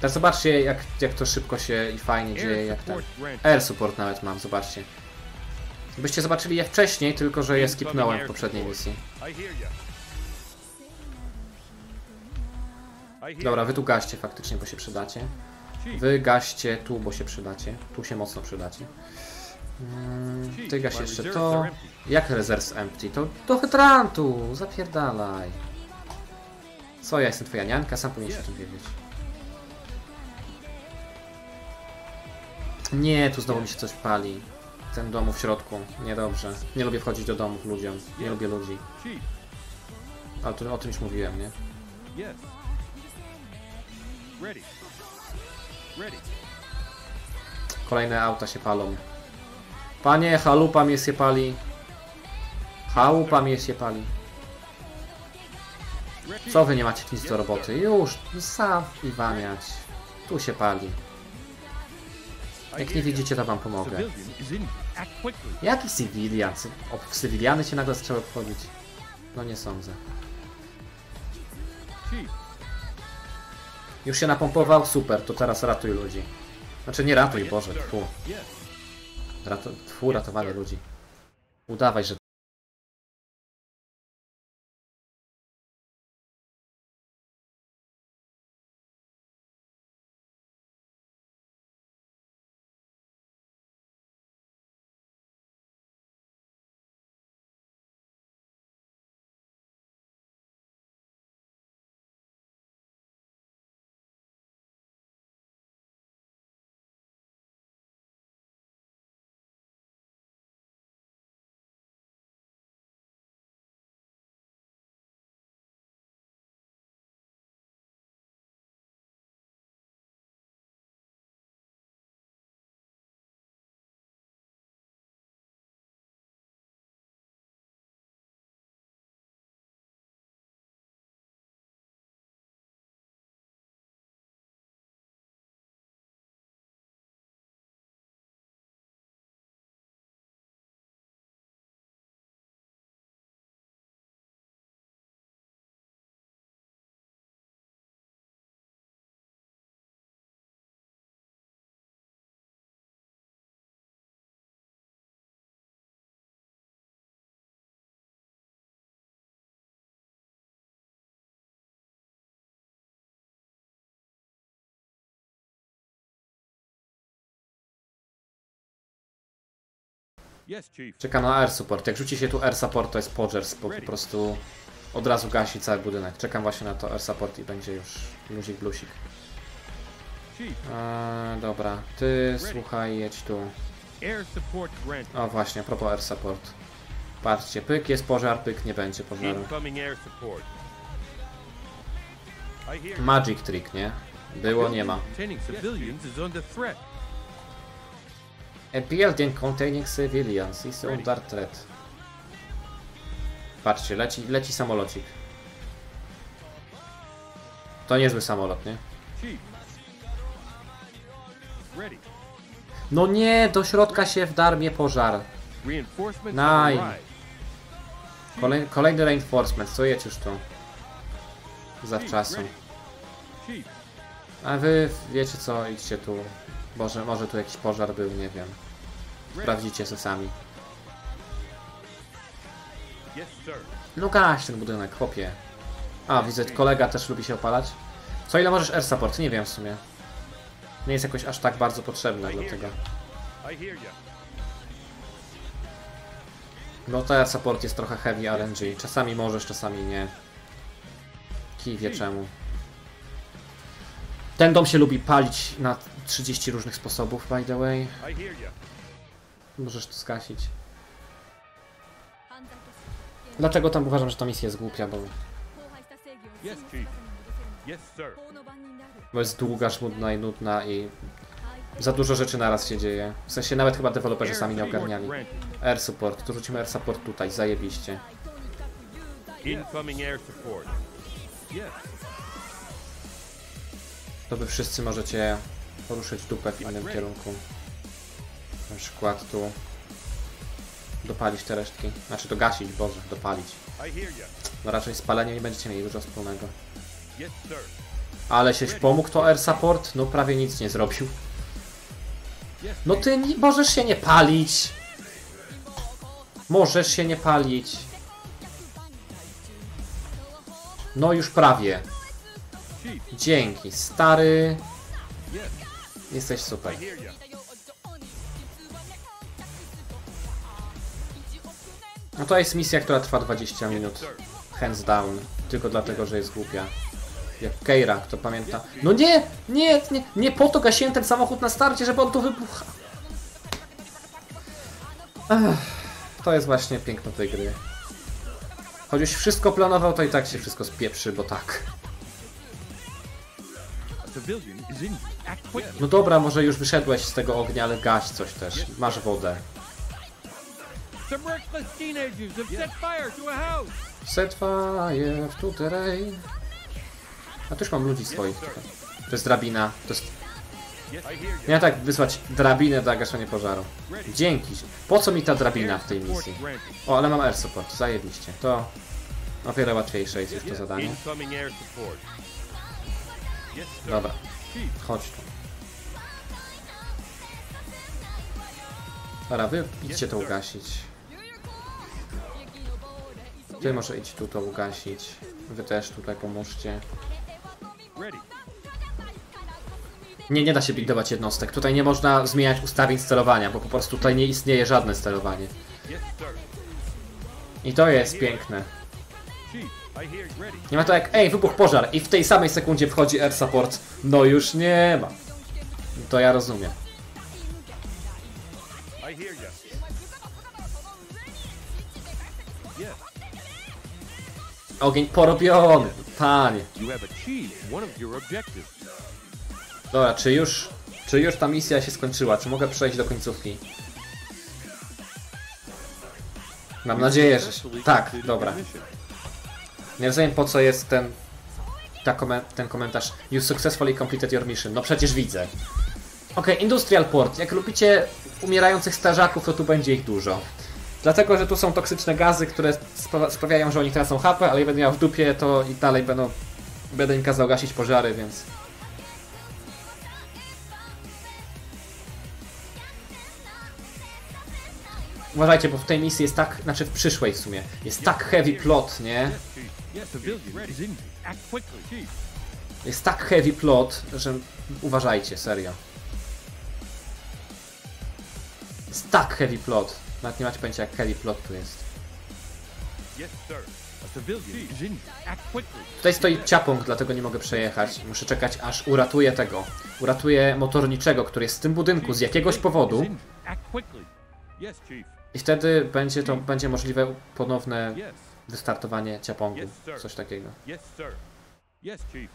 Teraz zobaczcie jak, jak to szybko się i fajnie dzieje, jak ten... Air support nawet mam, zobaczcie. Byście zobaczyli je wcześniej, tylko że je skipnąłem w poprzedniej misji. Dobra, wy tu gaście faktycznie, bo się przydacie. Wy gaście tu, bo się przydacie. Tu się mocno przydacie. Mm, Chief, Ty gaś jeszcze to. Jak reserves empty? To do hydrantu! Zapierdalaj. Co, ja jestem twoja nianka? Sam powinieneś o tym wiedzieć. Nie, tu znowu mi się coś pali. Ten domu w środku. Niedobrze. Nie lubię wchodzić do domów ludziom. Nie lubię ludzi. Ale to, o tym już mówiłem, nie? Kolejne auta się palą. Panie, chalupa mnie się pali. Chałupa mnie się pali. Co wy nie macie nic do roboty? Już, zawiwaniać. Tu się pali. Jak nie widzicie, to wam pomogę. Jaki cywilian? Cy- O, w cywiliany się nagle zaczęły wchodzić. No nie sądzę. Już się napompował? Super, to teraz ratuj ludzi. Znaczy nie ratuj, Boże, tfu. Ratu, tfu, ludzi. Udawaj, że... Czeka na air support. Jak rzuci się tu air support, to jest podżers, bo po prostu od razu gasi cały budynek. Czekam właśnie na to air support i będzie już luzik blusik. Eee, dobra, ty słuchaj, jedź tu. O właśnie, a propos air support. Patrzcie, pyk jest pożar, pyk nie będzie pożaru. Magic trick, nie? Było, nie ma. A building containing civilians is under threat. Patrzcie, leci, leci samolocik. To niezły samolot, nie? No nie, do środka się wdarł mnie pożar. Arrived. Kolej, kolejny reinforcement, co jedź już tu? Chief, Zawczasu. A wy wiecie co, idźcie tu. Boże, może tu jakiś pożar był, nie wiem. Sprawdzicie se sami. No gaś ten budynek, chłopie. A, widzę, kolega też lubi się opalać. Co ile możesz air support? Nie wiem w sumie. Nie jest jakoś aż tak bardzo potrzebne do tego. No to air support jest trochę heavy RNG. Czasami możesz, czasami nie. Kij wie czemu. Ten dom się lubi palić na 30 różnych sposobów, by the way. Możesz to skasić. Dlaczego tam uważam, że ta misja jest głupia, bo, bo jest długa, żmudna i nudna i Za dużo rzeczy naraz się dzieje. W sensie nawet chyba deweloperzy sami nie ogarniali. Air support, to rzucimy air support tutaj, zajebiście. Incoming air support. Yes. To wy wszyscy możecie poruszyć dupę w innym kierunku. Na przykład tu dopalić te resztki. Znaczy dogasić, Boże, dopalić. No raczej z paleniem nie będziecie mieli dużo wspólnego. Ale się pomógł to air support? No prawie nic nie zrobił. No ty nie, możesz się nie palić. Możesz się nie palić. No już prawie. Dzięki, stary. Jesteś super. No to jest misja, która trwa 20 Yes, minut. Hands down. Tylko dlatego, że jest głupia. Jak Keira, kto pamięta. No nie, nie, nie, nie po to gasiłem ten samochód na starcie, żeby on tu wybuchał. Ech, to jest właśnie piękno tej gry. Choćbyś wszystko planował, to i tak się wszystko spieprzy, bo tak. No dobra, może już wyszedłeś z tego ognia, ale gaś coś też. Masz wodę. Some reckless teenagers have set fire to a house. Set fire to the rain. A tu już mam ludzi swoich. tutaj. To jest drabina. To jest... Miałem tak wysłać drabinę do gaszenia pożaru. Dzięki. Po co mi ta drabina w tej misji? O, ale mam air support. Zajebiście. To o wiele łatwiejsze jest już to zadanie. Dobra. Chodź tu. Dobra, wy idźcie to ugasić. Ty może idź tu to ugasić. Wy też tutaj pomóżcie. Nie, nie da się buildować jednostek. Tutaj nie można zmieniać ustawień sterowania, bo po prostu tutaj nie istnieje żadne sterowanie. I to jest piękne. Nie ma to jak, ej, wybuch pożar i w tej samej sekundzie wchodzi air support. No już nie ma. To ja rozumiem. Ogień porobiony, panie. Dobra, czy już, czy już ta misja się skończyła? Czy mogę przejść do końcówki? Mam nadzieję, że... Tak, dobra. Nie rozumiem po co jest ten, ta komen ten komentarz You successfully completed your mission. No przecież widzę. Okej, Industrial Port. Jak lubicie umierających strażaków, to tu będzie ich dużo. Dlatego, że tu są toksyczne gazy, które spra sprawiają, że oni tracą HP, ale ja będę miał w dupie, to i dalej będą... Będę im kazał gasić pożary, więc... Uważajcie, bo w tej misji jest tak, znaczy w przyszłej w sumie, jest tak heavy plot, nie? Jest tak heavy plot, że uważajcie, serio. Jest tak heavy plot. Nawet nie macie pojęcia jak heavy plot tu jest. Tutaj stoi ciapąg, dlatego nie mogę przejechać. Muszę czekać aż uratuję tego. Uratuję motorniczego, który jest w tym budynku z jakiegoś powodu. I wtedy będzie to będzie możliwe ponowne wystartowanie ciapongu. Coś takiego. Yes, sir. Yes, chief.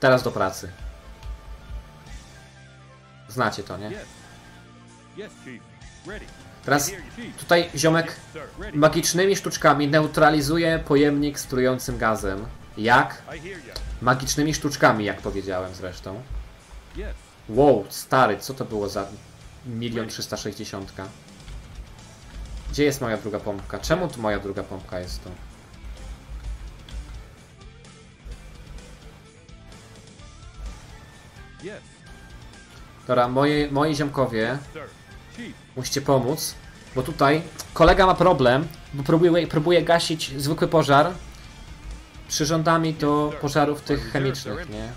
Teraz do pracy. Znacie to, nie? Teraz tutaj ziomek magicznymi sztuczkami neutralizuje pojemnik z trującym gazem. Jak? Magicznymi sztuczkami, jak powiedziałem zresztą. Wow, stary, co to było za milion trzysta sześćdziesiątka? Gdzie jest moja druga pompka? Czemu tu moja druga pompka jest tu? Dobra, moje, moi ziomkowie, musicie pomóc, bo tutaj kolega ma problem, bo próbuje, próbuje gasić zwykły pożar przyrządami do pożarów tych chemicznych, nie?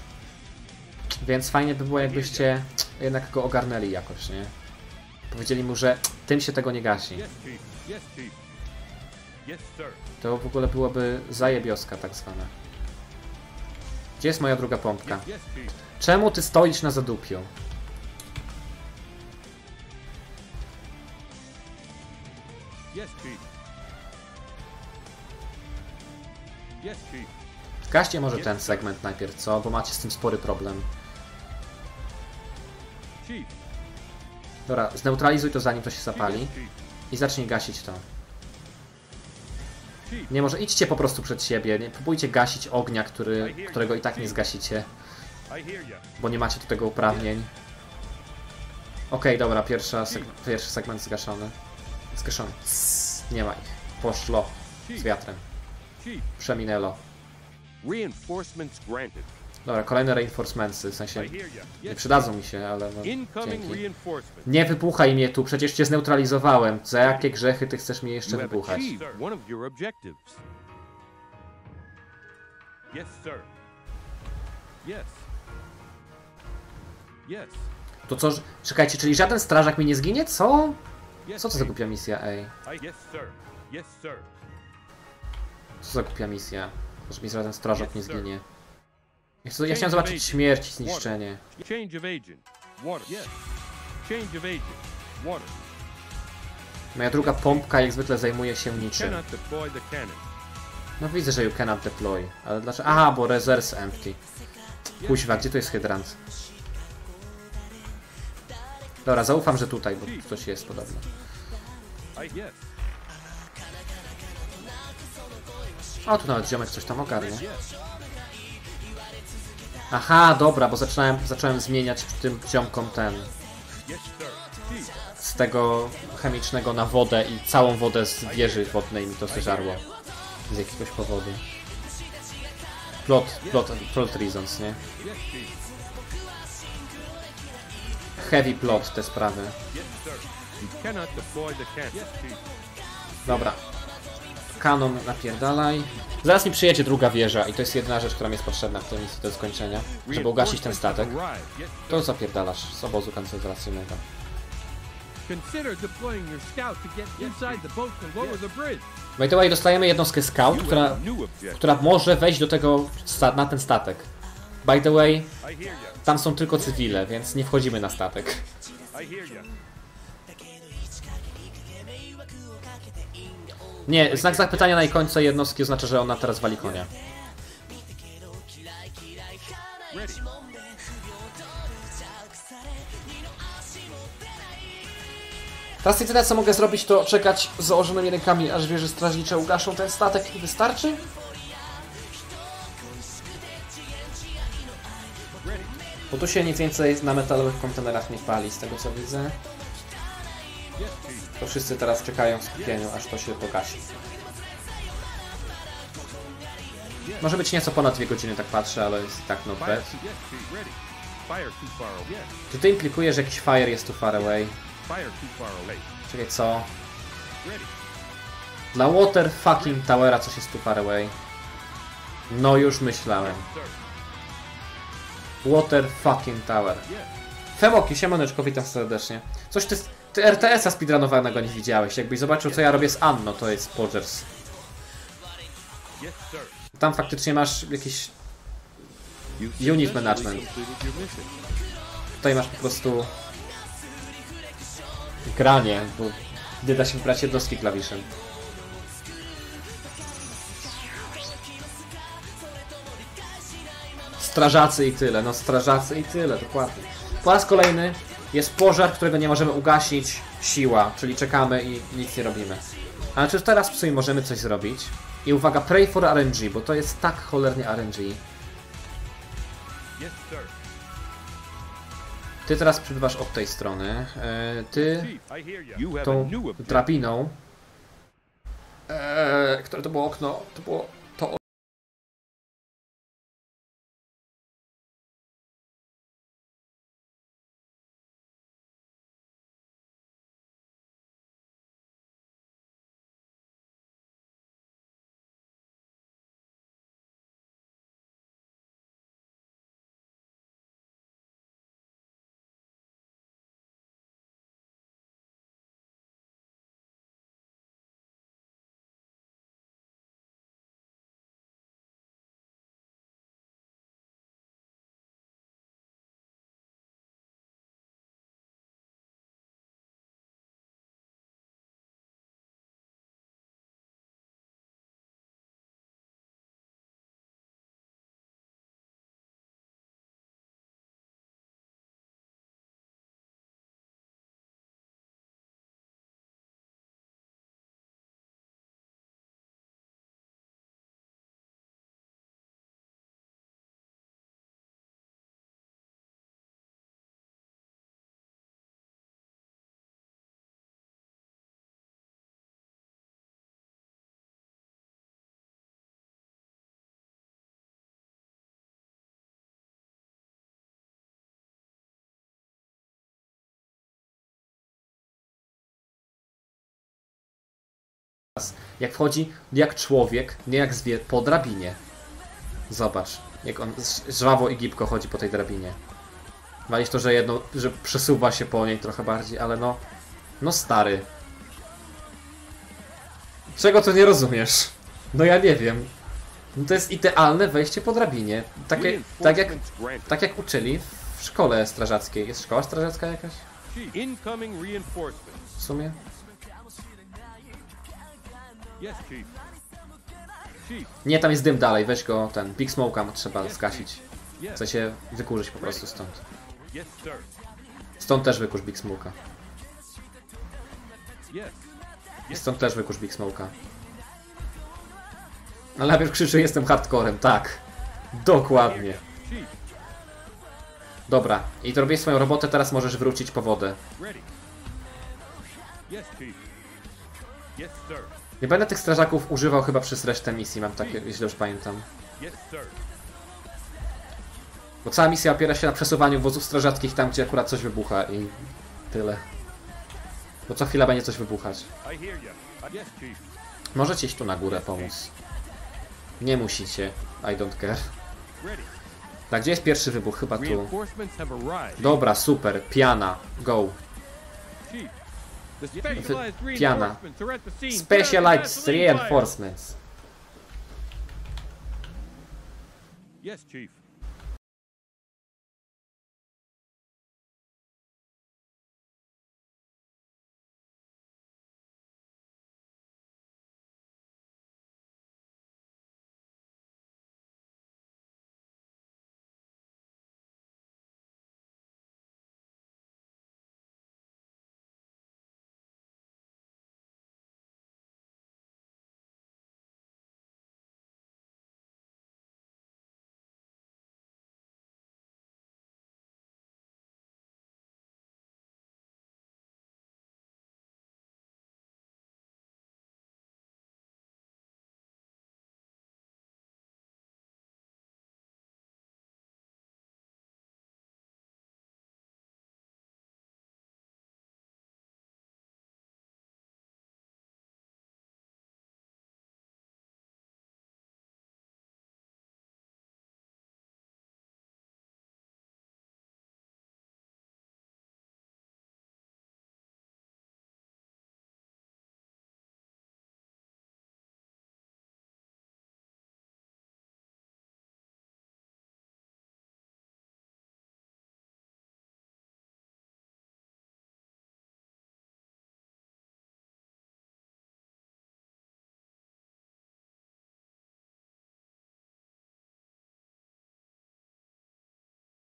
Więc fajnie by było, jakbyście jednak go ogarnęli jakoś, nie? Powiedzieli mu, że tym się tego nie gasi. To w ogóle byłoby zajebioska tak zwana. Gdzie jest moja druga pompka? Czemu ty stoisz na zadupiu? Yes. Gaście może ten segment najpierw, co? Bo macie z tym spory problem. Chief. Dobra, zneutralizuj to zanim to się zapali i zacznij gasić to. Nie może idźcie po prostu przed siebie, nie próbujcie gasić ognia, który, którego i tak nie zgasicie. Bo nie macie do tego uprawnień. Okej, dobra, pierwsza seg pierwszy segment zgaszony. Zgaszony. Css, Nie ma ich. Poszło z wiatrem. Przeminęło. Dobra, kolejne reinforcementsy, w sensie nie przydadzą mi się, ale no, dzięki. Nie wypuchaj mnie tu, przecież cię zneutralizowałem. Za jakie grzechy ty chcesz mnie jeszcze wypuchać? Yes, sir. Yes. To co, czekajcie, czyli żaden strażak mi nie zginie? Co? Co to za głupia misja, ej? Co za głupia misja? Że mi żaden strażak nie zginie. Ja, chcę, ja chciałem zobaczyć śmierć i zniszczenie. Moja druga pompka jak zwykle zajmuje się niczym. No widzę, że you cannot deploy. Ale dlaczego? Aha, bo reserves empty. Kuźwa, gdzie to jest hydrant? Dobra, zaufam, że tutaj, bo coś jest yes. O, tu nawet ziomek coś tam ogarnie. Aha, dobra, bo zacząłem, zacząłem zmieniać tym ziomkom ten z tego chemicznego na wodę i całą wodę z wieży wodnej mi to zeżarło. Z jakiegoś powodu. Plot, plot, plot reasons, nie? Heavy plot te sprawy. Dobra. Kanon napierdalaj. Zaraz mi przyjedzie druga wieża i to jest jedna rzecz, która mi jest potrzebna w tej misji do skończenia, żeby ugasić ten statek. To zapierdalasz z obozu koncentracyjnego. Your scout to dostajemy jednostkę scout, która, która może wejść do tego, na ten statek. By the way, I. tam są tylko cywile, więc nie wchodzimy na statek. Nie, znak zapytania na końcu jednostki oznacza, że ona teraz wali konia. Teraz jedyne co mogę zrobić to czekać z założonymi rękami, aż wieże strażnicze ugaszą ten statek i wystarczy? Bo tu się nic więcej na metalowych kontenerach nie pali, z tego co widzę. To wszyscy teraz czekają w skupieniu, aż to się pogasi. Może być nieco ponad dwie godziny, tak patrzę, ale jest i tak Fire. bad. Czy to implikuje, że jakiś fire jest too far away? Czekaj, co? Dla Water fucking Towera coś jest too far away. No już myślałem. Water fucking Tower. Yes. Femoki, siemaneczko, witam serdecznie. Coś ty, ty RTS-a speedrunowanego nie widziałeś. Jakbyś zobaczył co ja robię z Anno, to jest sir. Tam faktycznie masz jakiś... Unit management. Tutaj masz po prostu... Granie, bo nie da się wybrać jednostki klawiszem. Strażacy i tyle, no strażacy i tyle, dokładnie. Po raz kolejny jest pożar, którego nie możemy ugasić, siła, czyli czekamy i nic nie robimy. Ale czy teraz w sumie możemy coś zrobić? I uwaga, pray for RNG, bo to jest tak cholernie RNG. Ty teraz przybywasz od tej strony, e, ty tą drabiną. Eee, które to było okno? To było Jak wchodzi jak człowiek, nie jak zwier po drabinie. Zobacz, jak on żwawo i gibko chodzi po tej drabinie. Walisz to, że jedno, że przesuwa się po niej trochę bardziej, ale no. No stary. Czego tu nie rozumiesz? No ja nie wiem. No to jest idealne wejście po drabinie. Takie, tak, jak, granted. tak jak uczyli w szkole strażackiej. Jest szkoła strażacka jakaś? W sumie? Nie, tam jest dym dalej, weź go, ten Big Smoke'a trzeba zgasić. Chce się wykurzyć po prostu stąd. Stąd też wykurz Big Smoke'a. I stąd też wykurz Big Smoke'a. Ale najpierw krzyczy, jestem hardcorem, tak. Dokładnie. Dobra, i to robisz swoją robotę, teraz możesz wrócić po wodę. Yes, chief. Yes, sir. Nie będę tych strażaków używał chyba przez resztę misji, mam takie, jeśli już pamiętam. Bo cała misja opiera się na przesuwaniu wozów strażackich tam, gdzie akurat coś wybucha i tyle. Bo co chwila będzie coś wybuchać. Możecie iść tu na górę pomóc. Nie musicie. I don't care. Tak, gdzie jest pierwszy wybuch? Chyba tu. Dobra, super. Piana. Go. Chief. The Specialized Piana. reinforcements are at the scene. Specialized Gasoline fire. reinforcements. Yes, chief.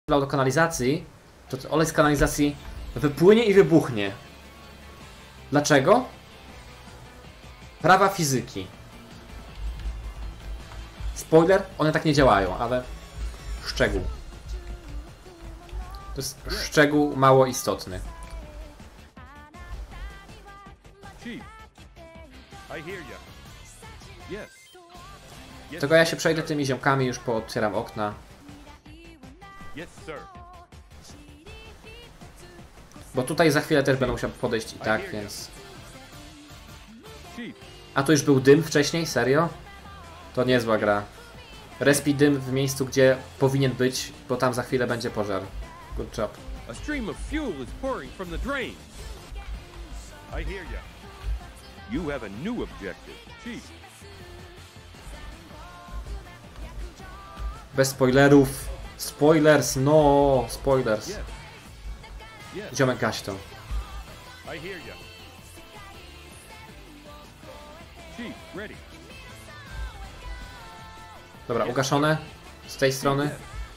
Do kanalizacji, to olej z kanalizacji wypłynie i wybuchnie. Dlaczego? Prawa fizyki. Spoiler, one tak nie działają, ale szczegół. To jest szczegół mało istotny. Tego ja się przejdę tymi ziomkami, już pootwieram okna. Bo tutaj za chwilę też będę musiał podejść i tak, więc... A to już był dym wcześniej? Serio? To niezła gra. Respi dym w miejscu, gdzie powinien być, bo tam za chwilę będzie pożar. Good job. A stream of fuel is pouring from the drain. I hear you. You have a new objective. Chief, Bez spoilerów. Spoilers, no, spoilers. Ziomek gaś to. Dobra, ugaszone z tej strony.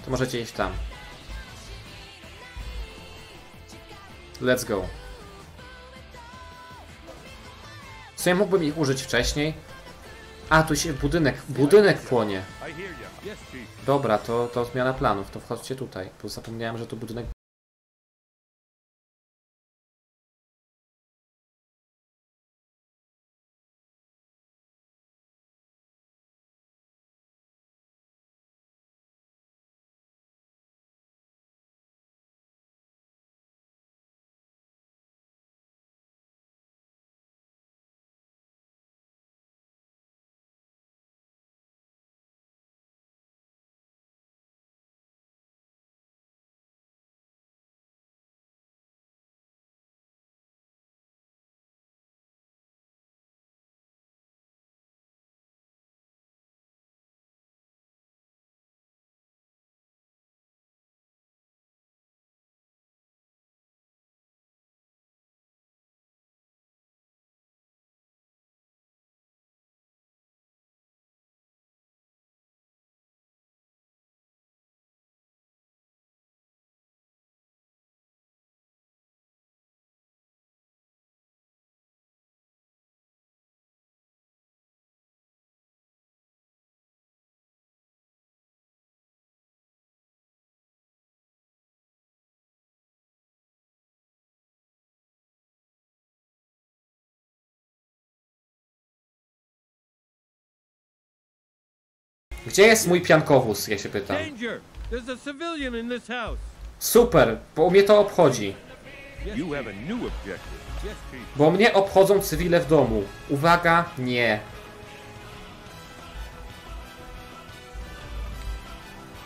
To możecie iść tam. Let's go. W sumie mógłbym ich użyć wcześniej. A, tu się budynek, budynek płonie. Dobra, to, to zmiana planów, to wchodźcie tutaj, bo zapomniałem, że tu budynek... Gdzie jest mój piankowóz, ja się pytam. Super, bo mnie to obchodzi. Bo mnie obchodzą cywile w domu. Uwaga, nie.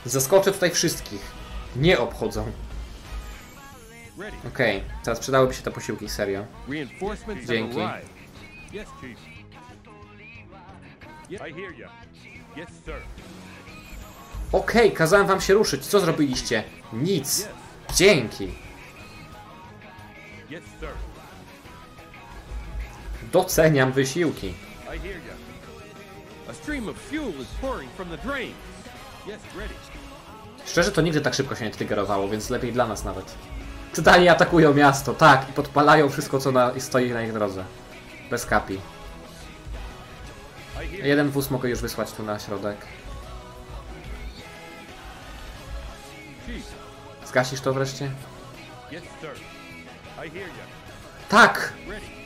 Zaskoczę tutaj wszystkich. Nie obchodzą. Okej, teraz przydałyby się te posiłki, serio. Dzięki. Okej, kazałem wam się ruszyć. Co zrobiliście? Nic. Dzięki. Doceniam wysiłki. Szczerze to nigdy tak szybko się nie triggerowało, więc lepiej dla nas nawet. Tytani atakują miasto, tak, i podpalają wszystko, co na, stoi na ich drodze. Bez kapi. Jeden wóz mogę już wysłać tu na środek. Zgasisz to wreszcie? Tak!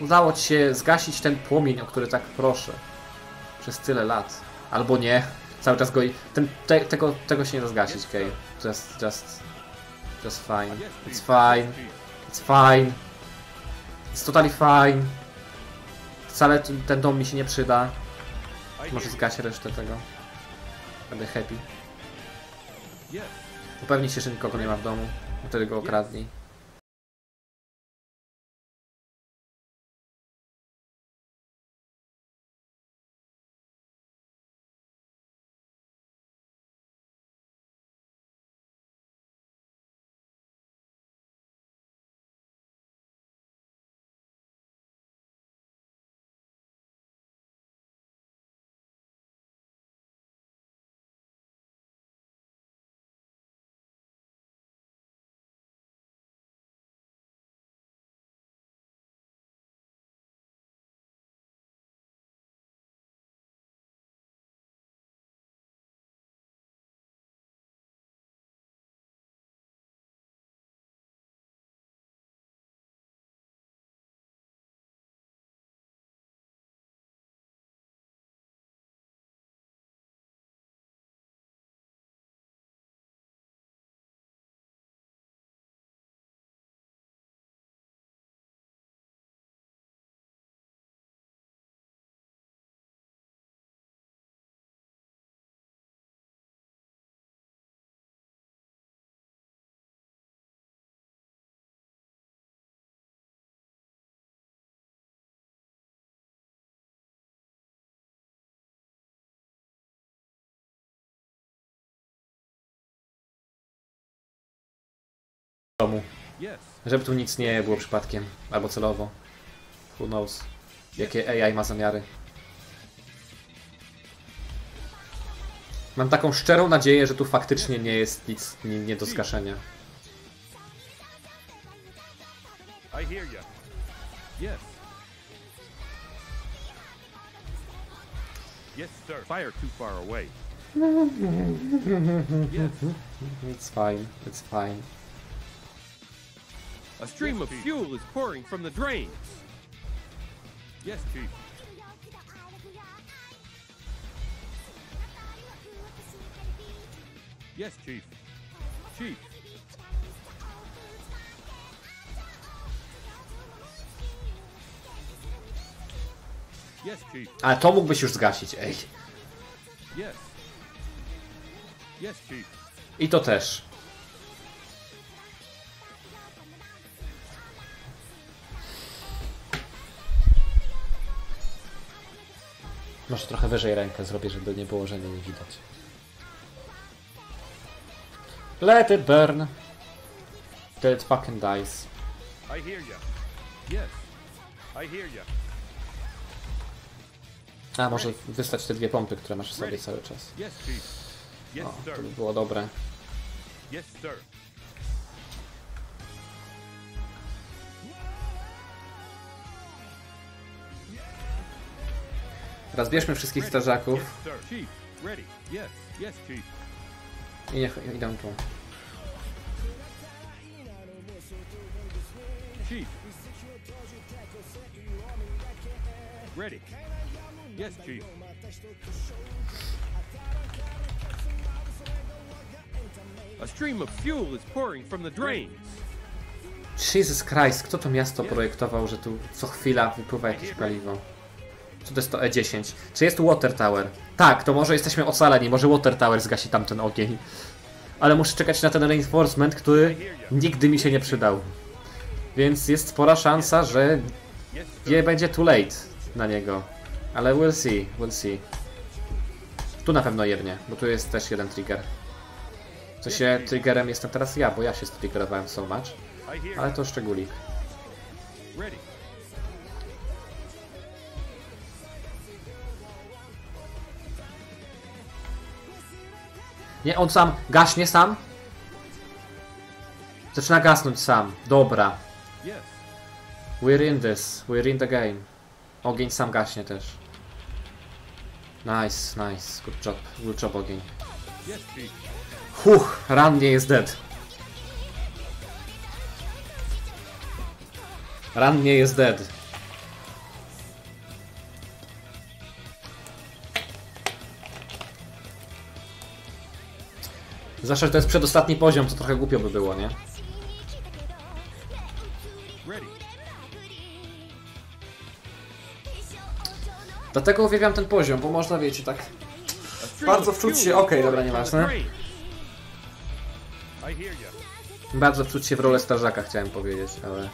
Udało ci się zgasić ten płomień, o który tak proszę. Przez tyle lat. Albo nie. Cały czas go. Ten, te, tego, tego się nie da zgasić, okej. Just, just... Just fine. It's fine. It's fine. It's totally fine. Wcale ten dom mi się nie przyda. Może zgasię resztę tego. Będę happy. Upewnij się, że nikogo nie ma w domu. Wtedy go okradnij. Domu. Żeby tu nic nie było przypadkiem. Albo celowo. Who knows. Jakie AI ma zamiary. Mam taką szczerą nadzieję, że tu faktycznie nie jest nic nie, nie do zgaszenia. I hear you. Yes. Yes, sir. Fire too far away. yes. <laughs> It's fine, it's fine. A stream of fuel is pouring from the drains. Yes, Chief. Yes, Chief. Chief. Yes, Chief. Ale to mógłbyś już zgasić, ej. Yes. Yes, Chief. I to też. Może trochę wyżej rękę zrobię, żeby nie było, że mnie nie widać. Let it burn. Till it fucking dies. I hear you. Yes. I hear you. A, może wystać te dwie pompy, które masz w sobie cały czas. O, to by było dobre. Yes, sir. Rozbierzmy wszystkich strażaków i niech idą tu. Ready. Yes, Chief. A stream of fuel is pouring from the drains. Jesus Christ, kto to miasto projektował, że tu co chwila wypływa jakieś paliwo? Co to jest to E10? Czy jest Water Tower? Tak, to może jesteśmy ocaleni, może Water Tower zgasi tamten ogień. Ale muszę czekać na ten reinforcement, który nigdy mi się nie przydał. Więc jest spora szansa, że nie będzie too late na niego. Ale we'll see, we'll see. Tu na pewno jednie, bo tu jest też jeden trigger. Co się triggerem jestem teraz ja, bo ja się striggerowałem so much. Ale to szczególik. Nie, on sam gaśnie sam. Zaczyna gasnąć sam. Dobra. We're in this. We're in the game. Ogień sam gaśnie też. Nice, nice. Good job. Good job, ogień. Huch, Ran nie jest dead. Ran nie jest dead. Zwłaszcza, że to jest przedostatni poziom, to trochę głupio by było, nie? Dlatego uwielbiam ten poziom, bo można, wiecie, tak... Bardzo wczuć się, okej, pouring dobra, nieważne. Bardzo wczuć się w rolę strażaka, chciałem powiedzieć, ale...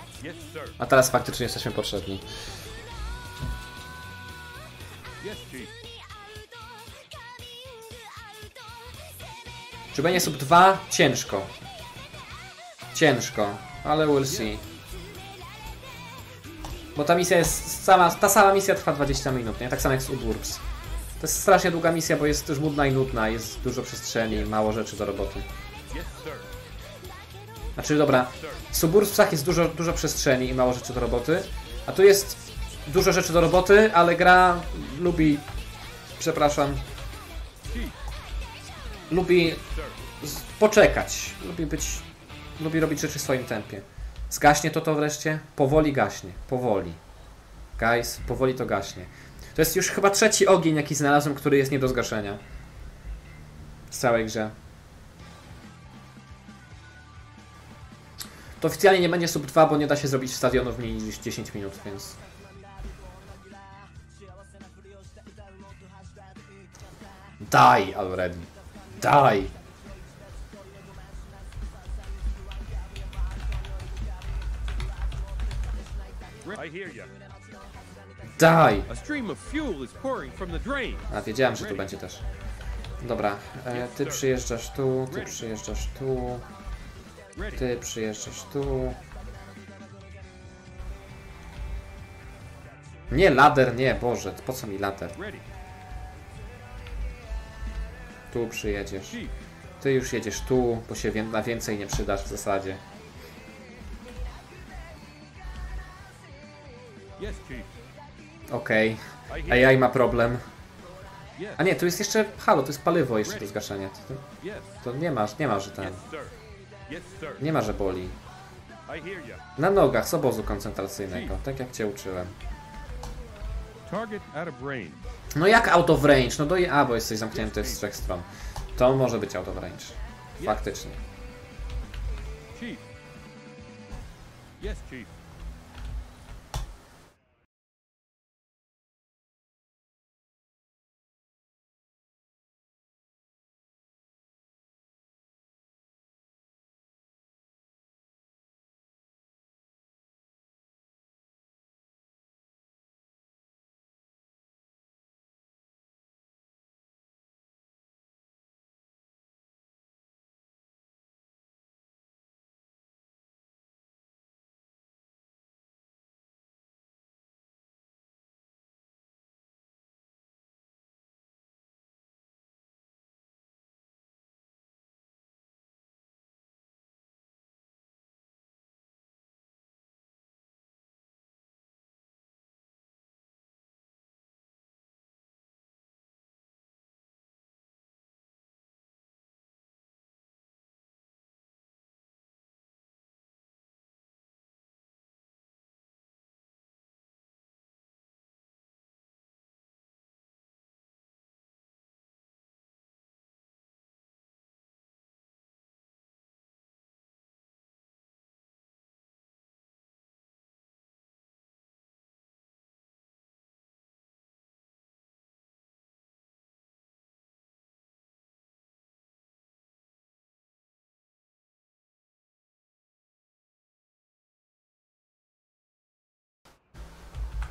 A teraz faktycznie jesteśmy potrzebni. Czy będzie sub 2? Ciężko. Ciężko, ale we'll see. Bo ta misja jest sama, ta sama misja trwa 20 minut, nie? Tak samo jak z Udwurps. To jest strasznie długa misja, bo jest żmudna i nudna, jest dużo przestrzeni, mało rzeczy do roboty. Znaczy, dobra, w Suburbsach jest dużo, dużo przestrzeni i mało rzeczy do roboty, a tu jest dużo rzeczy do roboty, ale gra lubi, przepraszam. Lubi poczekać, lubi być, lubi robić rzeczy w swoim tempie. Zgaśnie to to wreszcie? Powoli gaśnie, powoli. Guys, powoli to gaśnie. To jest już chyba trzeci ogień, jaki znalazłem, który jest nie do zgaszenia. W całej grze. To oficjalnie nie będzie sub 2, bo nie da się zrobić stadionu w mniej niż 10 minut, więc... Die already. You. Die. A wiedziałem, że tu będzie też. Dobra, e, ty przyjeżdżasz tu, ty przyjeżdżasz tu. Ty przyjeżdżasz tu. Nie, lader, nie, Boże, po co mi lader? Tu przyjedziesz. Ty już jedziesz tu, bo się na więcej nie przydasz w zasadzie. Okej. Hear AI ma problem. A nie, tu jest jeszcze halo, tu jest paliwo jeszcze do zgaszenia. To, to nie masz, nie ma, że ten. Nie ma, że boli. Na nogach z obozu koncentracyjnego, tak jak cię uczyłem. No jak out of range? No do A, bo jesteś zamknięty z trzech stron. To może być out of range. Faktycznie. Chief. Yes, Chief.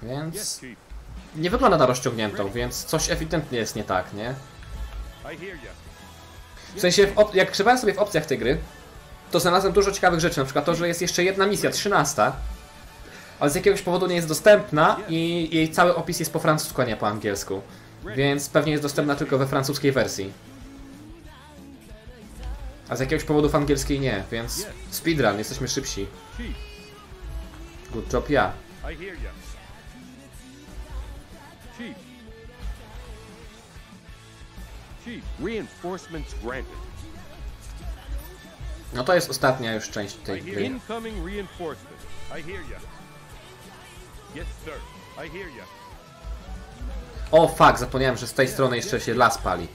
Więc nie wygląda na rozciągniętą, więc coś ewidentnie jest nie tak, nie? W sensie, w jak grzebałem sobie w opcjach tej gry, to znalazłem dużo ciekawych rzeczy, na przykład to, że jest jeszcze jedna misja, 13, ale z jakiegoś powodu nie jest dostępna i jej cały opis jest po francusku, a nie po angielsku. Więc pewnie jest dostępna tylko we francuskiej wersji. A z jakiegoś powodu w angielskiej nie, więc speedrun, jesteśmy szybsi. Good job, ja. I No to jest ostatnia już część tej gry. O fuck, zapomniałem, że z tej strony jeszcze się las pali.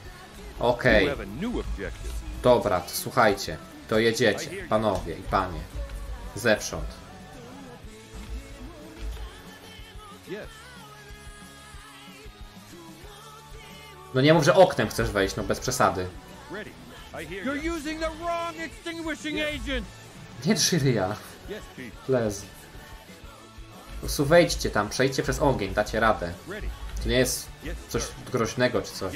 Okej, objective. dobra, to słuchajcie. To jedziecie, panowie i panie. Zewsząd. Yes. No nie mów, że oknem chcesz wejść, no bez przesady. Nie drży ryja. Lez. Po wejdźcie tam, przejdźcie przez ogień, dacie radę. To nie jest coś groźnego czy coś.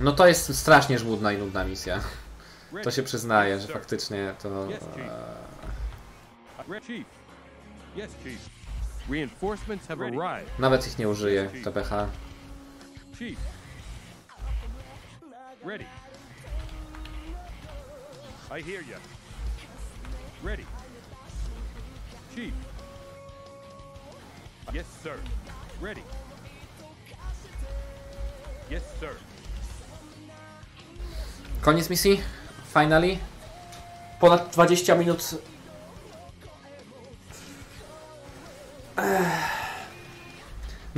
No to jest strasznie żmudna i nudna misja. To się przyznaje, że faktycznie to... E, Nawet ich nie użyję, TPH. Chief. Ready. I hear ya. Ready. Chief. Yes, sir. Ready. Yes, sir. Koniec misji? Finally? Ponad 20 minut.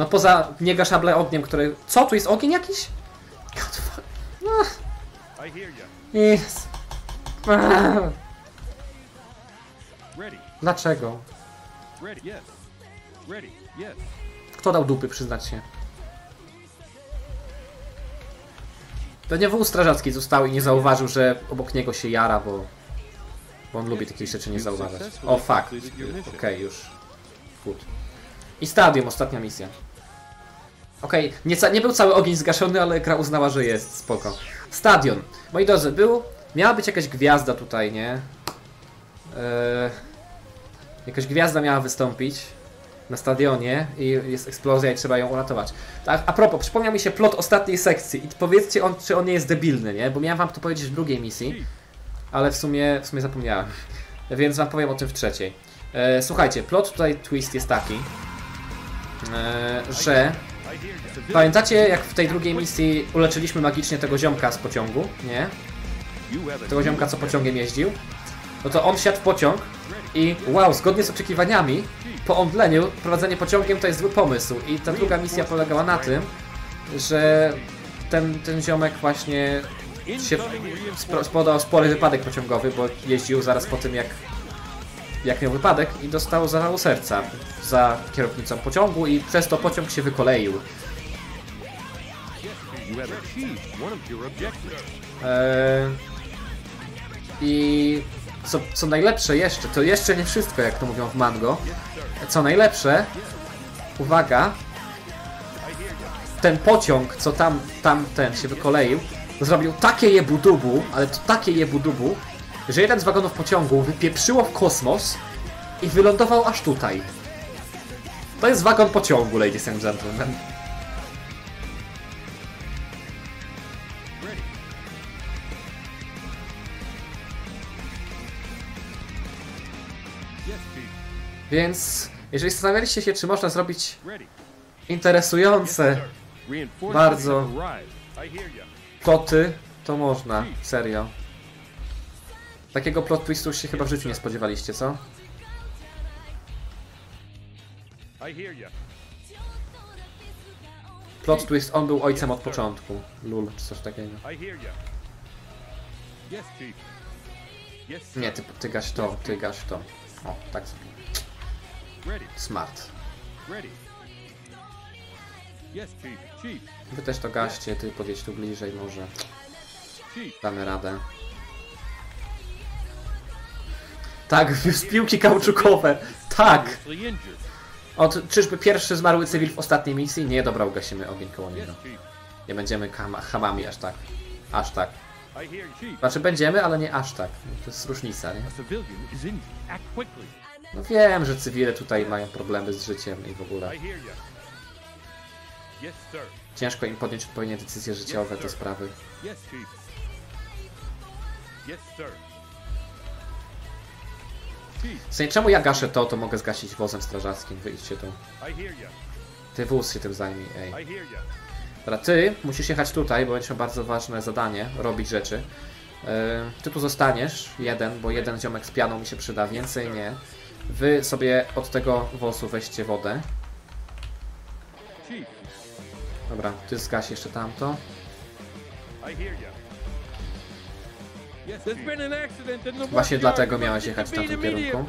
No poza niega szable ogniem, który... Co? Tu jest ogień jakiś? God fuck. Dlaczego? Ready. Yes. Yes. Kto dał dupy, przyznać się? Pewnie wół strażacki został i nie zauważył, że obok niego się jara, bo, bo on lubi takich rzeczy nie zauważać. O fuck. Okej, już. Food. I stadium, ostatnia misja. Okej, nie, ca- nie był cały ogień zgaszony, ale gra uznała, że jest. Spoko. Stadion. Moi drodzy, był... Miała być jakaś gwiazda tutaj, nie? Eee, jakaś gwiazda miała wystąpić na stadionie i jest eksplozja i trzeba ją uratować. Tak, a propos, przypomniał mi się plot ostatniej sekcji i powiedzcie, on, czy on nie jest debilny, nie? Bo miałem wam to powiedzieć w drugiej misji, ale w sumie, w sumie zapomniałem. Więc wam powiem o tym w trzeciej. E, słuchajcie, plot tutaj twist jest taki, e, że pamiętacie jak w tej drugiej misji uleczyliśmy magicznie tego ziomka z pociągu, nie? Tego ziomka, co pociągiem jeździł? No to on wsiadł w pociąg i wow, zgodnie z oczekiwaniami, po omdleniu prowadzenie pociągiem to jest zły pomysł. I ta druga misja polegała na tym, że ten, ten ziomek właśnie się spodał spory wypadek pociągowy, bo jeździł zaraz po tym jak, jak miał wypadek i dostał zawału serca za kierownicą pociągu i przez to pociąg się wykoleił. Eee, I co, co najlepsze jeszcze, to jeszcze nie wszystko, jak to mówią w Mango. Co najlepsze, uwaga, ten pociąg, co tam, tam ten się wykoleił, zrobił takie jebudubu, ale to takie jebudubu, że jeden z wagonów pociągu wypieprzyło w kosmos i wylądował aż tutaj. To jest wagon pociągu, ladies and gentlemen. Więc jeżeli zastanawialiście się, czy można zrobić interesujące Bardzo. ploty, to można. Serio. Takiego plot twistu się chyba w życiu nie spodziewaliście, co? Plot twist, on był ojcem od początku. Lul, czy coś takiego. Nie, ty, ty gaś to, ty gaś to. O, tak. Ready. Smart. Wy też to gaście, ty podjedź tu bliżej może. Damy radę. Tak, <laughs> z piłki kauczukowe. Tak! Od, czyżby pierwszy zmarły cywil w ostatniej misji? Nie, dobra, ugasimy ogień koło niego. Nie będziemy kama, hamami aż tak. Aż tak. Znaczy będziemy, ale nie aż tak. To jest różnica, nie? No wiem, że cywile tutaj mają problemy z życiem i w ogóle. Ciężko im podjąć odpowiednie decyzje życiowe, te sprawy. Sensie, czemu ja gaszę to, to mogę zgasić wozem strażackim. Wyjdźcie tu. Ty wóz się tym zajmij, ej. Dobra, ty musisz jechać tutaj, bo będziesz miał bardzo ważne zadanie, robić rzeczy. Yy, ty tu zostaniesz, jeden, bo jeden ziomek z pianą mi się przyda, więcej nie. Wy sobie od tego wozu weźcie wodę. Dobra, ty zgaś jeszcze tamto. Właśnie dlatego miałeś jechać w tamtym kierunku.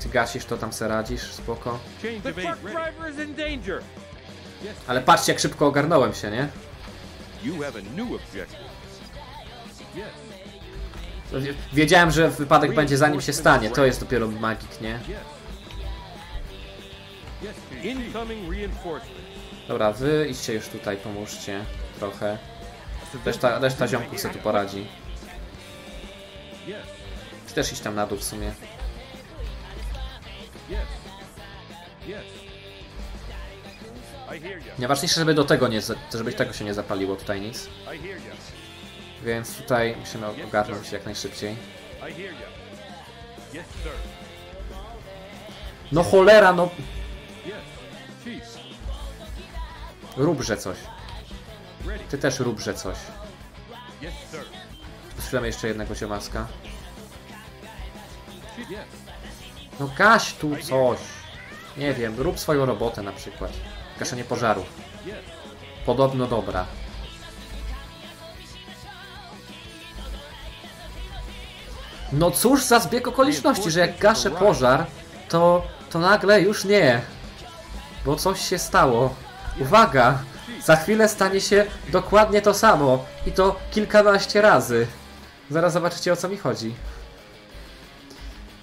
Ty gasisz to, tam se radzisz, spoko. Ale patrzcie jak szybko ogarnąłem się, nie? you have a new objective. Yes, Wiedziałem, że wypadek będzie zanim się stanie. To jest dopiero magik, nie? Dobra, wy idźcie już tutaj, pomóżcie trochę. Reszta, reszta ziomków sobie tu poradzi. Czy też iść tam na dół w sumie. Najważniejsze, żeby do tego nie, za- żeby tego się nie zapaliło tutaj nic. Więc tutaj musimy ogarnąć jak najszybciej. No cholera, no róbże coś. Ty też róbże coś. Strzelamy jeszcze jednego ziomaska. No gaś tu coś. Nie wiem, rób swoją robotę na przykład. Gaszenie pożarów. Podobno dobra. No cóż za zbieg okoliczności, że jak gaszę pożar, to, to nagle już nie. Bo coś się stało. Uwaga! Za chwilę stanie się dokładnie to samo. I to kilkanaście razy. Zaraz zobaczycie o co mi chodzi.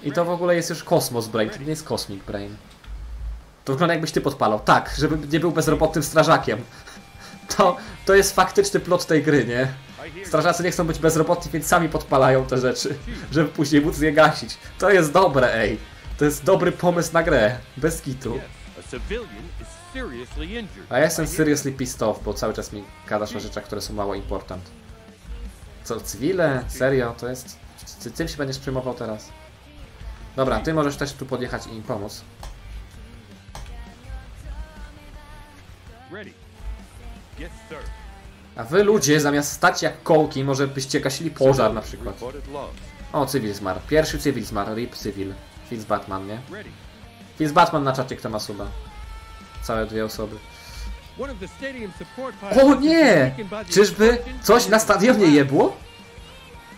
I to w ogóle jest już Kosmos Brain, to nie jest Cosmic Brain. To wygląda jakbyś ty podpalał. Tak, żeby nie był bezrobotnym strażakiem. To, to jest faktyczny plot tej gry, nie? Strażacy nie chcą być bezrobotni, więc sami podpalają te rzeczy, żeby później móc je gasić. To jest dobre, ej. To jest dobry pomysł na grę. Bez kitu. A ja jestem seriously pissed off, bo cały czas mi gadasz o rzeczach, które są mało important. Co, cywile? Serio? To jest... Ty, tym się będziesz przejmował teraz? Dobra, ty możesz też tu podjechać i im pomóc. Ready. Yes, sir. A wy ludzie, zamiast stać jak kołki, może byście gasili pożar na przykład. O, cywil zmarł. Pierwszy cywil zmarł. RIP cywil. Fitz Batman, nie? Fitz Batman na czacie, kto ma suba. Całe dwie osoby. O nie! Czyżby coś na stadionie jebło?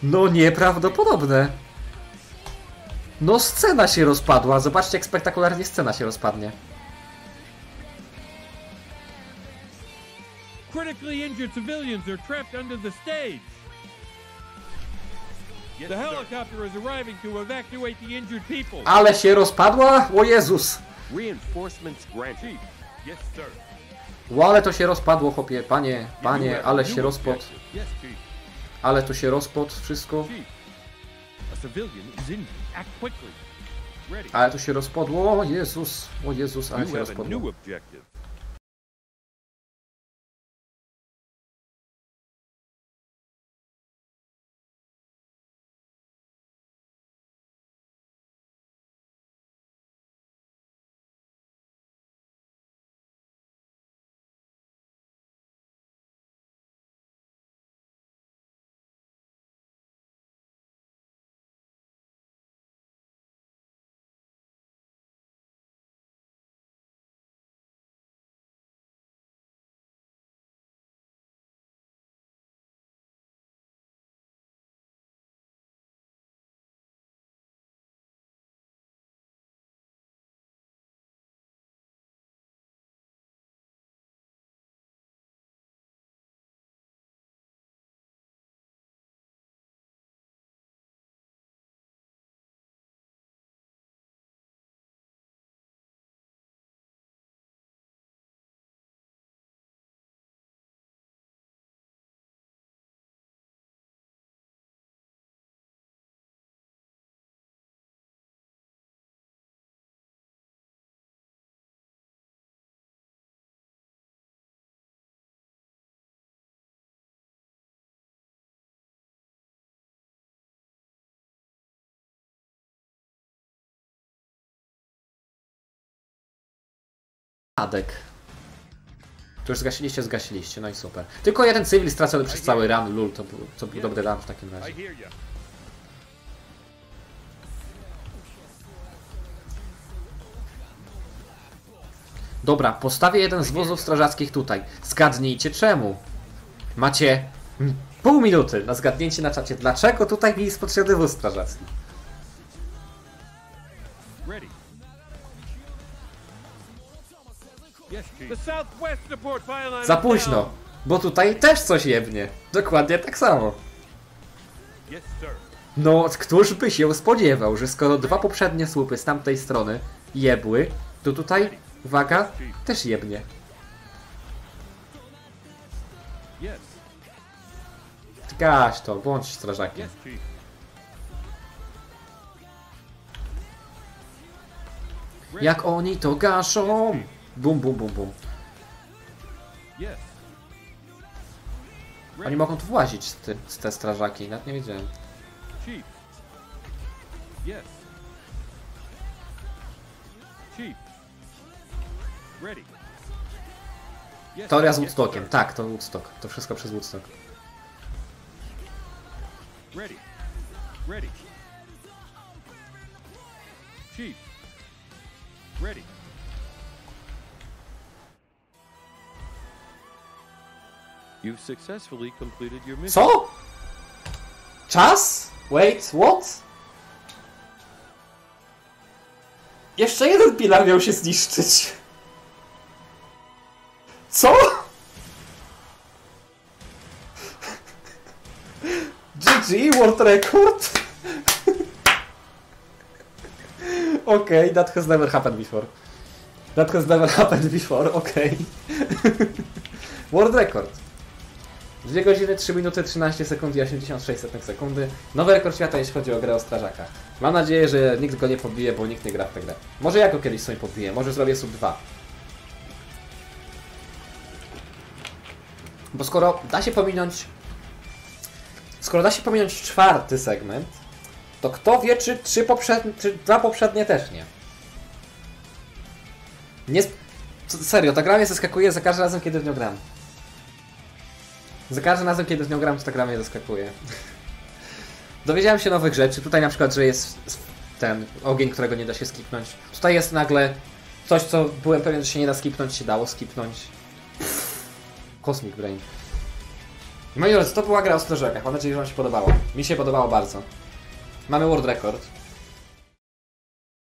No nieprawdopodobne. No scena się rozpadła. Zobaczcie jak spektakularnie scena się rozpadnie. Critically injured civilians are trapped under the stage. The helicopter is arriving to evacuate the injured people. Ale się rozpadła? O Jezus! Reinforcements granted. Yes, sir. O, ale to się rozpadło, chłopie. Panie, panie, ale się chief. Ale to się rozpod wszystko. Ale to się rozpadło. O Jezus, o Jezus, ale się rozpadło. Adek. To już zgasiliście, zgasiliście, no i super. Tylko jeden cywil stracony przez cały run, lul, to był, to był dobry run w takim razie. Dobra, postawię jeden z wozów strażackich tutaj. Zgadnijcie czemu. Macie pół minuty na zgadnięcie na czacie, dlaczego tutaj mi jest potrzebny wóz strażacki. Ready. Za późno, bo tutaj też coś jebnie. Dokładnie tak samo. No, któż by się spodziewał, że skoro dwa poprzednie słupy z tamtej strony jebły, to tutaj, uwaga, też jebnie. Gaś to, bądź strażakiem. Jak oni to gaszą! Bum, bum, bum, bum. Oni mogą tu włazić, z z te strażaki, nawet nie wiedziałem. Chief. Yes. Chief. Ready. Teoria z Woodstockiem, tak, to Woodstock. To wszystko przez Woodstock. Ready. Ready. Chief. Ready. Co? Czas? Wait, what? Jeszcze jeden pilar miał się zniszczyć. Co? GG, world record? okay, that has never happened before. That has never <laughs> happened before, okej. World record. 2 godziny, 3 minuty, 13 sekund i 86 setnych sekundy. Nowy rekord świata, jeśli chodzi o grę o strażakach. Mam nadzieję, że nikt go nie pobije, bo nikt nie gra w tę grę. Może ja go kiedyś sobie podbiję, może zrobię sub 2. Bo skoro da się pominąć... Skoro da się pominąć czwarty segment, to kto wie, czy, trzy poprzednie, czy dwa poprzednie też nie. Nie... Serio, ta gra mnie zaskakuje za każdym razem, kiedy w nią gram. Za każdym razem, kiedy w nią gram, to ta gra mnie zaskakuje. Dowiedziałem się nowych rzeczy. Tutaj na przykład, że jest ten ogień, którego nie da się skipnąć. Tutaj jest nagle coś, co byłem pewien, że się nie da skipnąć, się dało skipnąć. Cosmic Brain. Moi drodzy, to była gra o strażakach. Mam nadzieję, że Wam się podobało. Mi się podobało bardzo. Mamy world record.